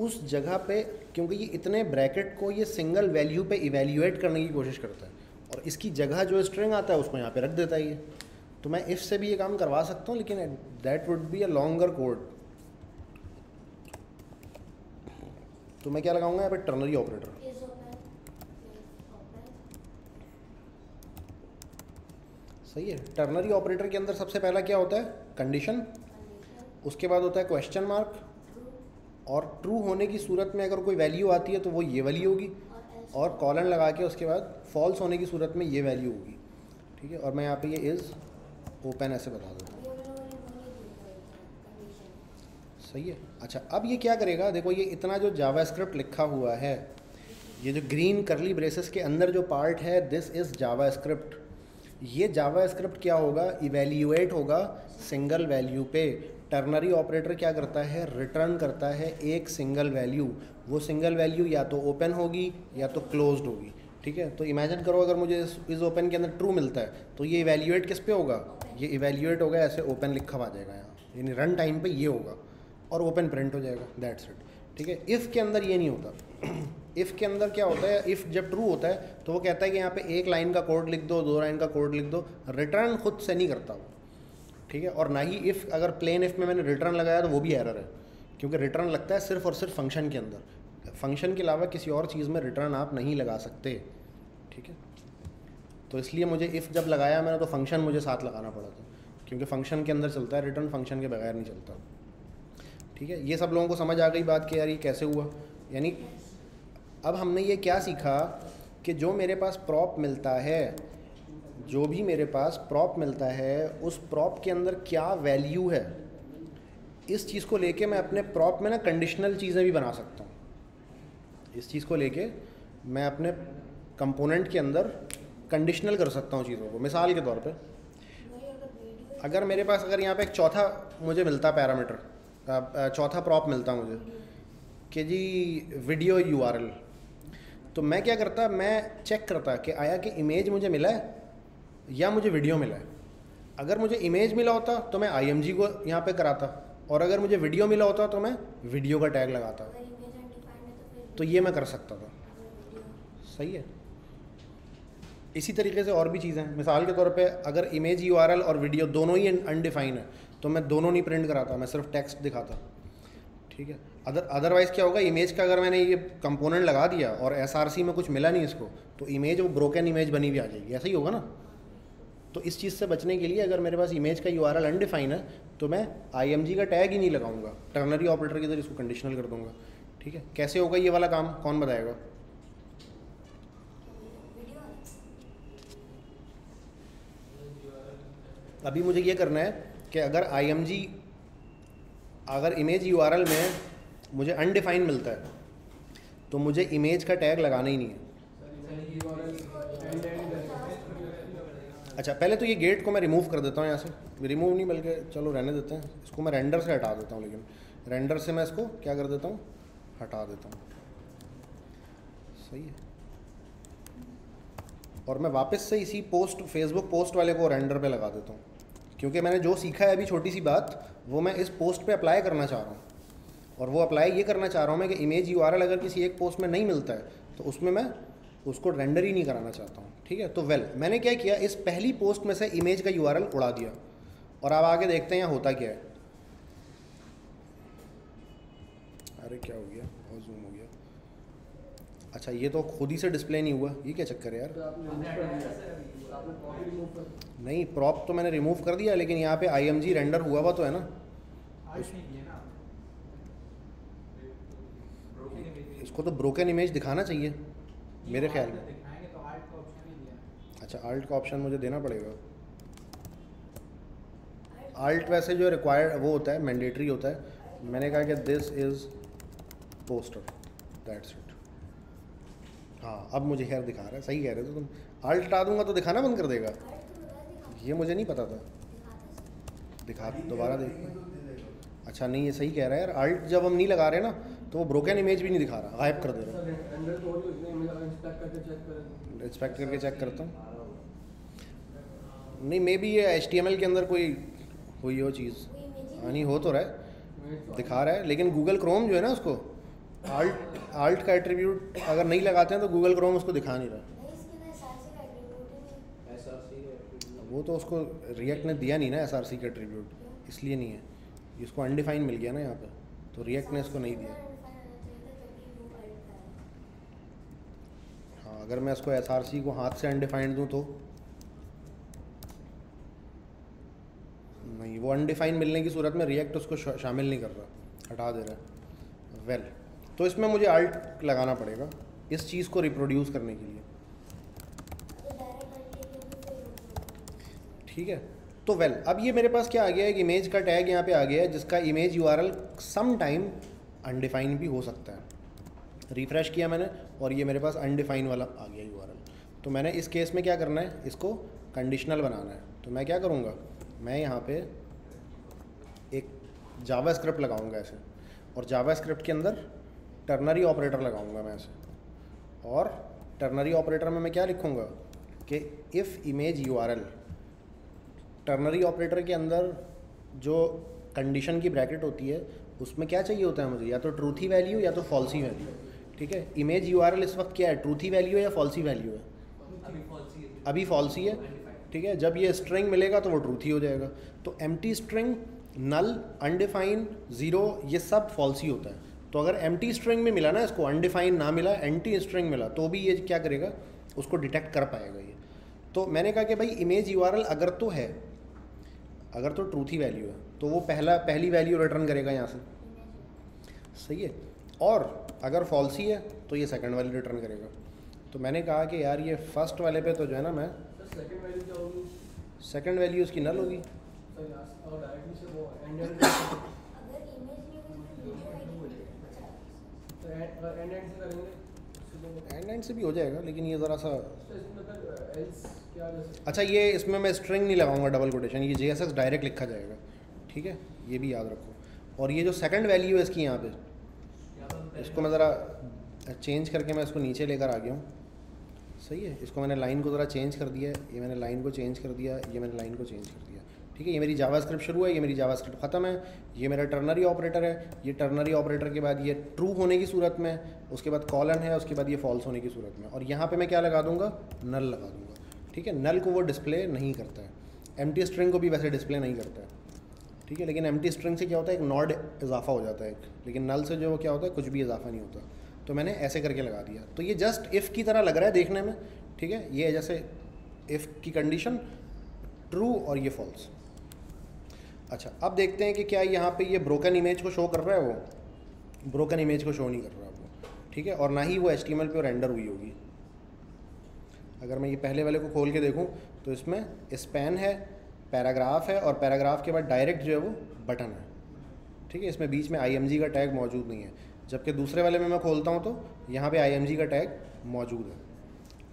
उस जगह पे, क्योंकि ये इतने ब्रैकेट को ये सिंगल वैल्यू पे इवेल्यूएट करने की कोशिश करता है और इसकी जगह जो स्ट्रिंग आता है, उसको यहाँ पे रख देता है ये। तो मैं इफ़ से भी ये काम करवा सकता हूँ, लेकिन that would be a longer code तो मैं क्या लगाऊँगा यहाँ पे टर्नरी ऑपरेटर सही है। टर्नरी ऑपरेटर के अंदर सबसे पहला क्या होता है? कंडीशन उसके बाद होता है क्वेश्चन मार्क और ट्रू होने की सूरत में अगर कोई वैल्यू आती है तो वो ये वाली होगी। और कॉलन लगा के उसके बाद फॉल्स होने की सूरत में ये वैल्यू होगी। ठीक है? और मैं यहाँ पे ये इज़ ओपन ऐसे बता दूँ। सही है? अच्छा अब ये क्या करेगा? देखो, ये इतना जो जावास्क्रिप्ट लिखा हुआ है, ये जो ग्रीन करली ब्रेसेस के अंदर जो पार्ट है दिस इज़ जावास्क्रिप्ट ये जावास्क्रिप्ट क्या होगा? इवेल्यूएट होगा सिंगल वैल्यू पे। टर्नरी ऑपरेटर क्या करता है? रिटर्न करता है एक सिंगल वैल्यू वो सिंगल वैल्यू या तो ओपन होगी या तो क्लोज्ड होगी। ठीक है? तो इमेजिन करो अगर मुझे इस, ओपन के अंदर ट्रू मिलता है तो ये इवेल्यूएट किस पे होगा? ये इवेल्यूएट होगा ऐसे ओपन लिखा हुआ जाएगा यहाँ। यानी रन टाइम पे ये होगा और ओपन प्रिंट हो जाएगा। दैट्स इट ठीक है? इफ़ के अंदर ये नहीं होता। इफ़ के अंदर क्या होता है इफ़ जब ट्रू होता है तो वो कहता है कि यहाँ पे एक लाइन का कोड लिख दो दो लाइन का कोड लिख दो रिटर्न खुद से नहीं करता वो। ठीक है? और ना ही इफ़ अगर प्लेन इफ़ में मैंने रिटर्न लगाया तो वो भी एरर है। क्योंकि रिटर्न लगता है सिर्फ़ और सिर्फ़ फ़ंक्शन के अंदर। फ़ंक्शन के अलावा किसी और चीज़ में रिटर्न आप नहीं लगा सकते। ठीक है? तो इसलिए मुझे इफ़ जब लगाया मैंने तो फ़ंक्शन मुझे साथ लगाना पड़ा था। क्योंकि फ़ंक्शन के अंदर चलता है रिटर्न फ़ंक्शन के बगैर नहीं चलता। ठीक है? ये सब लोगों को समझ आ गई बात कि यार ये कैसे हुआ? यानी अब हमने ये क्या सीखा कि जो मेरे पास प्रॉप मिलता है, जो भी मेरे पास प्रॉप मिलता है, उस प्रॉप के अंदर क्या वैल्यू है, इस चीज़ को लेके मैं अपने प्रॉप में ना कंडीशनल चीज़ें भी बना सकता हूँ। इस चीज़ को लेके मैं अपने कंपोनेंट के अंदर कंडीशनल कर सकता हूँ चीज़ों को। मिसाल के तौर पे, अगर मेरे पास, अगर यहाँ पे एक चौथा मुझे मिलता पैरामीटर चौथा प्रॉप मिलता मुझे, कि जी वीडियो यूआरएल तो मैं क्या करता मैं चेक करता कि आया कि इमेज मुझे मिला है या मुझे वीडियो मिला है। अगर मुझे इमेज मिला होता तो मैं आईएमजी को यहाँ पे कराता और अगर मुझे वीडियो मिला होता तो मैं वीडियो का टैग लगाता। तो तो ये मैं कर सकता था। सही है। इसी तरीके से और भी चीज़ें हैं। मिसाल के तौर पे अगर इमेज यूआरएल और वीडियो दोनों ही अनडिफाइन है तो मैं दोनों नहीं प्रिंट कराता मैं सिर्फ़ टेक्स्ट दिखाता। ठीक है? अदर अदरवाइज़ क्या होगा? इमेज का अगर मैंने ये कंपोनेंट लगा दिया और एसआरसी में कुछ मिला नहीं इसको तो इमेज वो ब्रोकन इमेज बनी हुई आ जाएगी। ऐसा ही होगा ना? तो इस चीज़ से बचने के लिए अगर मेरे पास इमेज का यू आर एल अनडिफाइन है तो मैं आईएमजी का टैग ही नहीं लगाऊँगा। टर्नरी ऑपरेटर की तरह इसको कंडीशनल कर दूँगा। ठीक है? कैसे होगा ये वाला काम? कौन बताएगा? अभी मुझे ये करना है कि अगर आईएमजी अगर इमेज यूआरएल में मुझे अनडिफाइन मिलता है। तो मुझे इमेज का टैग लगाना ही नहीं है। अच्छा पहले तो ये गेट को मैं रिमूव कर देता हूँ यहाँ से। रिमूव नहीं, बल्कि चलो रहने देते हैं। इसको मैं रेंडर से हटा देता हूँ, लेकिन रेंडर से मैं इसको क्या कर देता हूँ? हटा देता हूँ। सही है। और मैं वापस से इसी पोस्ट फेसबुक पोस्ट वाले को रेंडर पे लगा देता हूँ। क्योंकि मैंने जो सीखा है अभी छोटी सी बात, वो मैं इस पोस्ट पे अप्लाई करना चाह रहा हूँ। और वो अप्लाई ये करना चाह रहा हूँ मैं कि इमेज यूआरएल अगर किसी एक पोस्ट में नहीं मिलता है तो उसमें मैं उसको रेंडर ही नहीं कराना चाहता हूँ, ठीक है? तो वेल मैंने क्या किया, इस पहली पोस्ट में से इमेज का यूआरएल उड़ा दिया। और अब आगे देखते हैं यहाँ होता क्या है। अरे क्या हो गया? और जूम हो गया। अच्छा ये तो खुद ही से डिस्प्ले नहीं हुआ, ये क्या चक्कर है यार? नहीं प्रॉप तो मैंने रिमूव कर दिया, लेकिन यहाँ पे आई एम जी रेंडर हुआ हुआ तो है ना? इसको तो ब्रोकन इमेज दिखाना चाहिए मेरे ख्याल में। तो आर्ट का ऑप्शन ही दिया। अच्छा आल्ट का ऑप्शन मुझे देना पड़ेगा। आल्ट वैसे जो रिक्वायर्ड वो होता है मैंडेटरी होता है। मैंने कहा कि this is poster that's it हाँ अब मुझे खैर दिखा रहा है। सही कह रहे थे तुम। आल्ट हटा दूँगा तो दिखाना बंद कर देगा। तो ये मुझे नहीं पता था। दिखा दोबारा देख। अच्छा नहीं ये सही कह रहा है यार। आल्ट जब हम नहीं लगा रहे ना तो वो ब्रोकन इमेज भी नहीं दिखा रहा गायब कर दे रहा तो इंस्पेक्ट करके चेक करें इंस्पेक्ट करके चेक करता हूँ। नहीं मे बी ये एच के अंदर कोई हुई हो चीज़ इमेज ही हाँ नहीं हो तो रहा है तो दिखा रहा है लेकिन गूगल क्रोम जो है ना उसको आल्ट आल्ट का एट्रीब्यूट अगर नहीं लगाते हैं तो गूगल क्रोम उसको दिखा नहीं रहा। ही वो तो उसको रिएक्ट ने दिया नहीं ना एस आर सी का एट्रीब्यूट इसलिए नहीं है। इसको अनडिफाइन मिल गया ना यहाँ पर तो रिएक्ट ने इसको नहीं दिया। अगर मैं इसको एस आर सी को हाथ से अनडिफाइंड दूँ तो। नहीं, वो अनडिफाइंड मिलने की सूरत में रिएक्ट उसको शामिल नहीं कर रहा, हटा दे रहा है। वेल तो इसमें मुझे आल्ट लगाना पड़ेगा, इस चीज़ को रिप्रोड्यूस करने के लिए। ठीक है? तो वेल अब ये मेरे पास क्या आ गया है? इमेज का टैग यहाँ पे आ गया है, जिसका image U R sometime undefined भी हो सकता है। रिफ्रेश किया मैंने और ये मेरे पास अनडिफाइन वाला आ गया यूआरएल तो मैंने इस केस में क्या करना है? इसको कंडीशनल बनाना है। तो मैं क्या करूँगा? मैं यहाँ पे एक जावा स्क्रिप्ट लगाऊँगा ऐसे। और जावा स्क्रिप्ट के अंदर टर्नरी ऑपरेटर लगाऊँगा मैं ऐसे। और टर्नरी ऑपरेटर में मैं क्या लिखूँगा? कि if image URL ternary operator के अंदर जो कंडीशन की ब्रैकेट होती है, उसमें क्या चाहिए होता है मुझे? या तो ट्रूथी वैल्यू या तो फॉल्सी वैल्यू ठीक है? इमेज यूआरएल इस वक्त क्या है? ट्रूथी वैल्यू है या फॉल्सी वैल्यू है? अभी फॉल्सी है अभी फॉल्सी है ठीक है? जब ये स्ट्रिंग मिलेगा तो वो ट्रूथ ही जाएगा। तो एम स्ट्रिंग नल अनडिफाइन ज़ीरो ये सब फॉल्सी होता है। तो अगर एम स्ट्रिंग में मिला ना इसको अनडिफाइन ना मिला एंटी स्ट्रिंग मिला तो भी ये क्या करेगा? उसको डिटेक्ट कर पाएगा ये। तो मैंने कहा कि भाई इमेज यूआरएल अगर तो है अगर तो ट्रूथ वैल्यू है तो वो पहला पहली वैल्यू रिटर्न करेगा यहाँ से। सही है? और अगर फॉल्सी है तो ये सेकंड वाली रिटर्न करेगा। तो मैंने कहा कि यार ये फ़र्स्ट वाले पे तो जो है ना मैं सेकंड वैल्यू उसकी नल होगी। एंड तो तो एंड से करेंगे? एंड एंड से भी हो जाएगा लेकिन ये ज़रा सा मतलब जैसे अच्छा ये इसमें मैं स्ट्रिंग नहीं लगाऊँगा डबल कोटेशन ये जे डायरेक्ट लिखा जाएगा। ठीक है? ये भी याद रखो। और ये जो सेकंड वैल्यू है इसकी यहाँ पे इसको मैं ज़रा चेंज करके मैं इसको नीचे लेकर आ गया हूँ। सही है? इसको मैंने लाइन को ज़रा चेंज कर दिया ये मैंने लाइन को चेंज कर दिया ये मैंने लाइन को चेंज कर दिया ठीक है? ये मेरी जावा स्क्रिप्ट शुरू है। ये मेरी जावा स्क्रिप्ट ख़त्म है। ये मेरा टर्नरी ऑपरेटर है। ये टर्नरी ऑपरेटर के बाद ये ट्रू होने की सूरत में, उसके बाद कॉलन है, उसके बाद ये फॉल्स होने की सूरत में। और यहाँ पे मैं क्या लगा दूँगा? नल लगा दूँगा। ठीक है? नल को वो डिस्प्ले नहीं करता है। एम स्ट्रिंग को भी वैसे डिस्प्ले नहीं करता है। ठीक है, लेकिन एम स्ट्रिंग से क्या होता है, एक नॉड इजाफा हो जाता है एक। लेकिन नल से जो क्या होता है, कुछ भी इजाफा नहीं होता। तो मैंने ऐसे करके लगा दिया। तो ये जस्ट इफ़ की तरह लग रहा है देखने में, ठीक है? ये जैसे इफ़ की कंडीशन ट्रू और ये फॉल्स अच्छा अब देखते हैं कि क्या यहाँ पे ये ब्रोकन इमेज को शो कर रहा है वो। ब्रोकन इमेज को शो नहीं कर रहा वो, ठीक है? और ना ही वो एच पे रेंडर हुई होगी। अगर मैं ये पहले वाले को खोल के देखूँ तो इसमें स्पैन है पैराग्राफ है और पैराग्राफ के बाद डायरेक्ट जो है वो बटन है। ठीक है, इसमें बीच में आईएमजी का टैग मौजूद नहीं है। जबकि दूसरे वाले में मैं खोलता हूँ तो यहाँ पे आई का टैग मौजूद है।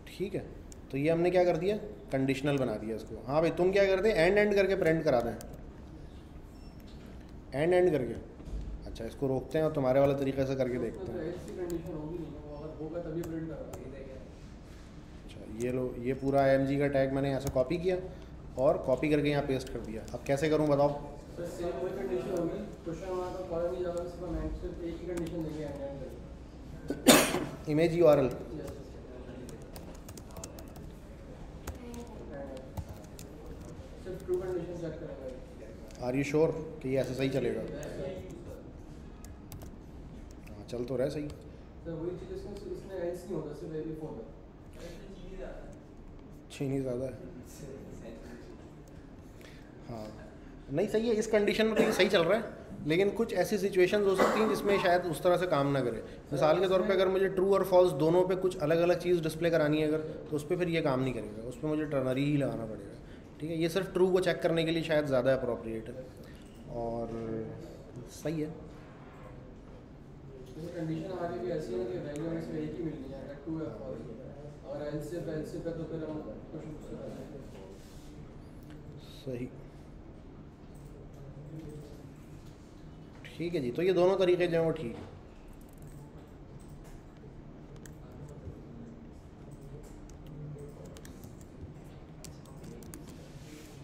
ठीक है तो ये हमने क्या कर दिया? कंडीशनल बना दिया इसको। हाँ भाई, तुम क्या करते एंड एंड करके प्रिंट करा दें। एंड एंड करके। अच्छा इसको रोकते हैं और तुम्हारे वाला तरीके से करके देखते हैं। अच्छा ये लो, ये पूरा आई का टैग मैंने यहाँ से कॉपी किया। और कॉपी करके यहाँ पेस्ट कर दिया। अब कैसे करूँ बताओ? ही image U R L are you sure कि ये ऐसे सही चलेगा? हाँ चल तो रहा है सही। सर वही चीज़ इसमें इसमें एल्स नहीं होता सिर्फ़ एबी होता छीनी ज़्यादा है हाँ। नहीं सही है इस कंडीशन में तो ये सही चल रहा है लेकिन कुछ ऐसी सिचुएशंस हो सकती हैं जिसमें शायद उस तरह से काम ना करे। मिसाल के तौर पे अगर मुझे ट्रू और फॉल्स दोनों पे कुछ अलग अलग चीज़ डिस्प्ले करानी है अगर तो उस पर फिर ये काम नहीं करेगा उस पर मुझे टर्नरी ही लगाना पड़ेगा ठीक है? ये सिर्फ़ ट्रू को चेक करने के लिए शायद ज़्यादा अप्रोप्रिएट है और सही है। कंडीशन हमारी भी ऐसी है कि वैल्यू हमें सिर्फ़ एक ही मिलनी है अगर टू है और एल से एल से तो फिर हम क्वेश्चन पूछ सकते हैं सही। ठीक है जी तो ये दोनों तरीके जो हैं वो ठीक है।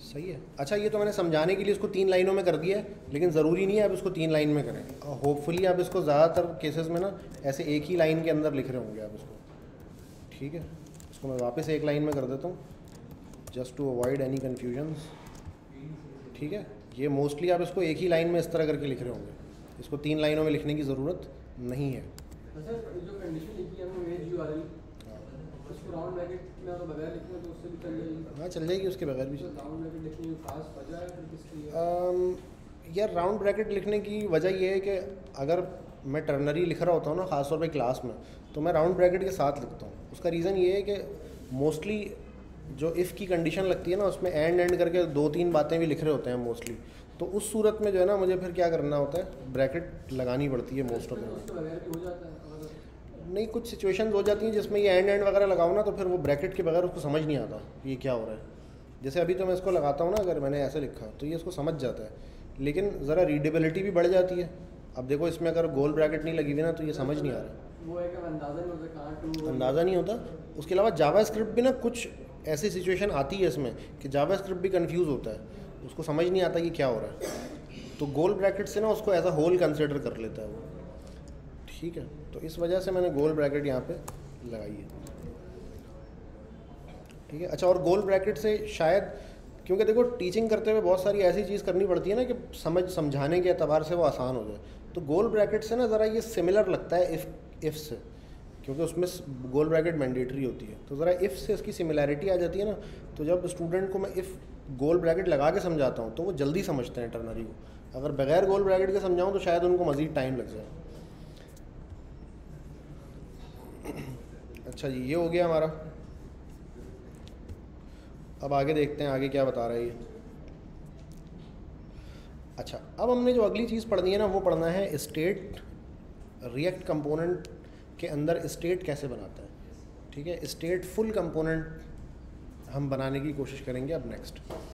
सही है। अच्छा ये तो मैंने समझाने के लिए इसको तीन लाइनों में कर दिया है, लेकिन ज़रूरी नहीं है आप इसको तीन लाइन में करें। और होपफुली आप इसको ज़्यादातर केसेस में ना ऐसे एक ही लाइन के अंदर लिख रहे होंगे आप इसको। ठीक है? इसको मैं वापस एक लाइन में कर देता हूँ just to avoid any confusion ठीक है? ये मोस्टली आप इसको एक ही लाइन में इस तरह करके लिख रहे होंगे। इसको तीन लाइनों में लिखने की ज़रूरत नहीं है। लिखना तो चल जाएगी? हाँ चल जाएगी उसके बगैर भी। राउंड ब्रैकेट लिखने की वजह यार राउंड ब्रैकेट लिखने की वजह ये है कि अगर मैं टर्नरी लिख रहा होता हूँ ना ख़ासतौर पे क्लास में तो मैं राउंड ब्रैकेट के साथ लिखता हूँ। उसका रीज़न ये है कि मोस्टली जो इफ़ की कंडीशन लगती है ना उसमें एंड एंड करके दो तीन बातें भी लिख रहे होते हैं मोस्टली तो उस सूरत में जो है ना मुझे फिर क्या करना होता है? ब्रैकेट लगानी पड़ती है मोस्ट ऑफ़ द नहीं कुछ सिचुएशन हो जाती हैं जिसमें ये एंड एंड वगैरह लगाओ ना तो फिर वो ब्रैकेट के बगैर उसको समझ नहीं आता ये क्या हो रहा है। जैसे अभी तो मैं इसको लगाता हूँ ना अगर मैंने ऐसे लिखा तो ये इसको समझ जाता है। लेकिन ज़रा रीडेबिलिटी भी बढ़ जाती है। अब देखो इसमें अगर गोल ब्रैकेट नहीं लगी हुई ना तो ये समझ नहीं आ रहा वो है अंदाज़ा नहीं होता अंदाज़ा नहीं होता। उसके अलावा जावा स्क्रिप्ट भी ना कुछ ऐसी सिचुएशन आती है इसमें कि जावा स्क्रिप्ट भी कन्फ्यूज़ होता है। उसको समझ नहीं आता कि क्या हो रहा है। तो गोल ब्रैकेट से ना उसको एज अ होल कंसिडर कर लेता है वो। ठीक है तो इस वजह से मैंने गोल ब्रैकेट यहाँ पे लगाई है। ठीक है अच्छा और गोल ब्रैकेट से शायद, क्योंकि देखो टीचिंग करते हुए बहुत सारी ऐसी चीज़ करनी पड़ती है ना कि समझ, समझाने के अतबार से वो आसान हो जाए। तो गोल ब्रैकेट से ना ज़रा ये सिमिलर लगता है इफ़ इफ़ से। क्योंकि उसमें गोल ब्रैकेट मैंडेटरी होती है। तो ज़रा इफ़ से इसकी सिमिलैरिटी आ जाती है ना तो जब स्टूडेंट को मैं इफ़ गोल ब्रैकेट लगा के समझाता हूँ तो वो जल्दी समझते हैं टर्नरी को अगर बगैर गोल ब्रैकेट के समझाऊँ तो शायद उनको मज़ीद टाइम लग जाए। अच्छा जी, ये हो गया हमारा। अब आगे देखते हैं, आगे क्या बता रहा है ये। अच्छा अब हमने जो अगली चीज़ पढ़नी है ना, वो पढ़ना है स्टेट रिएक्ट कंपोनेंट के अंदर स्टेट कैसे बनाता है? ठीक है? स्टेट फुल कंपोनेंट हम बनाने की कोशिश करेंगे अब नेक्स्ट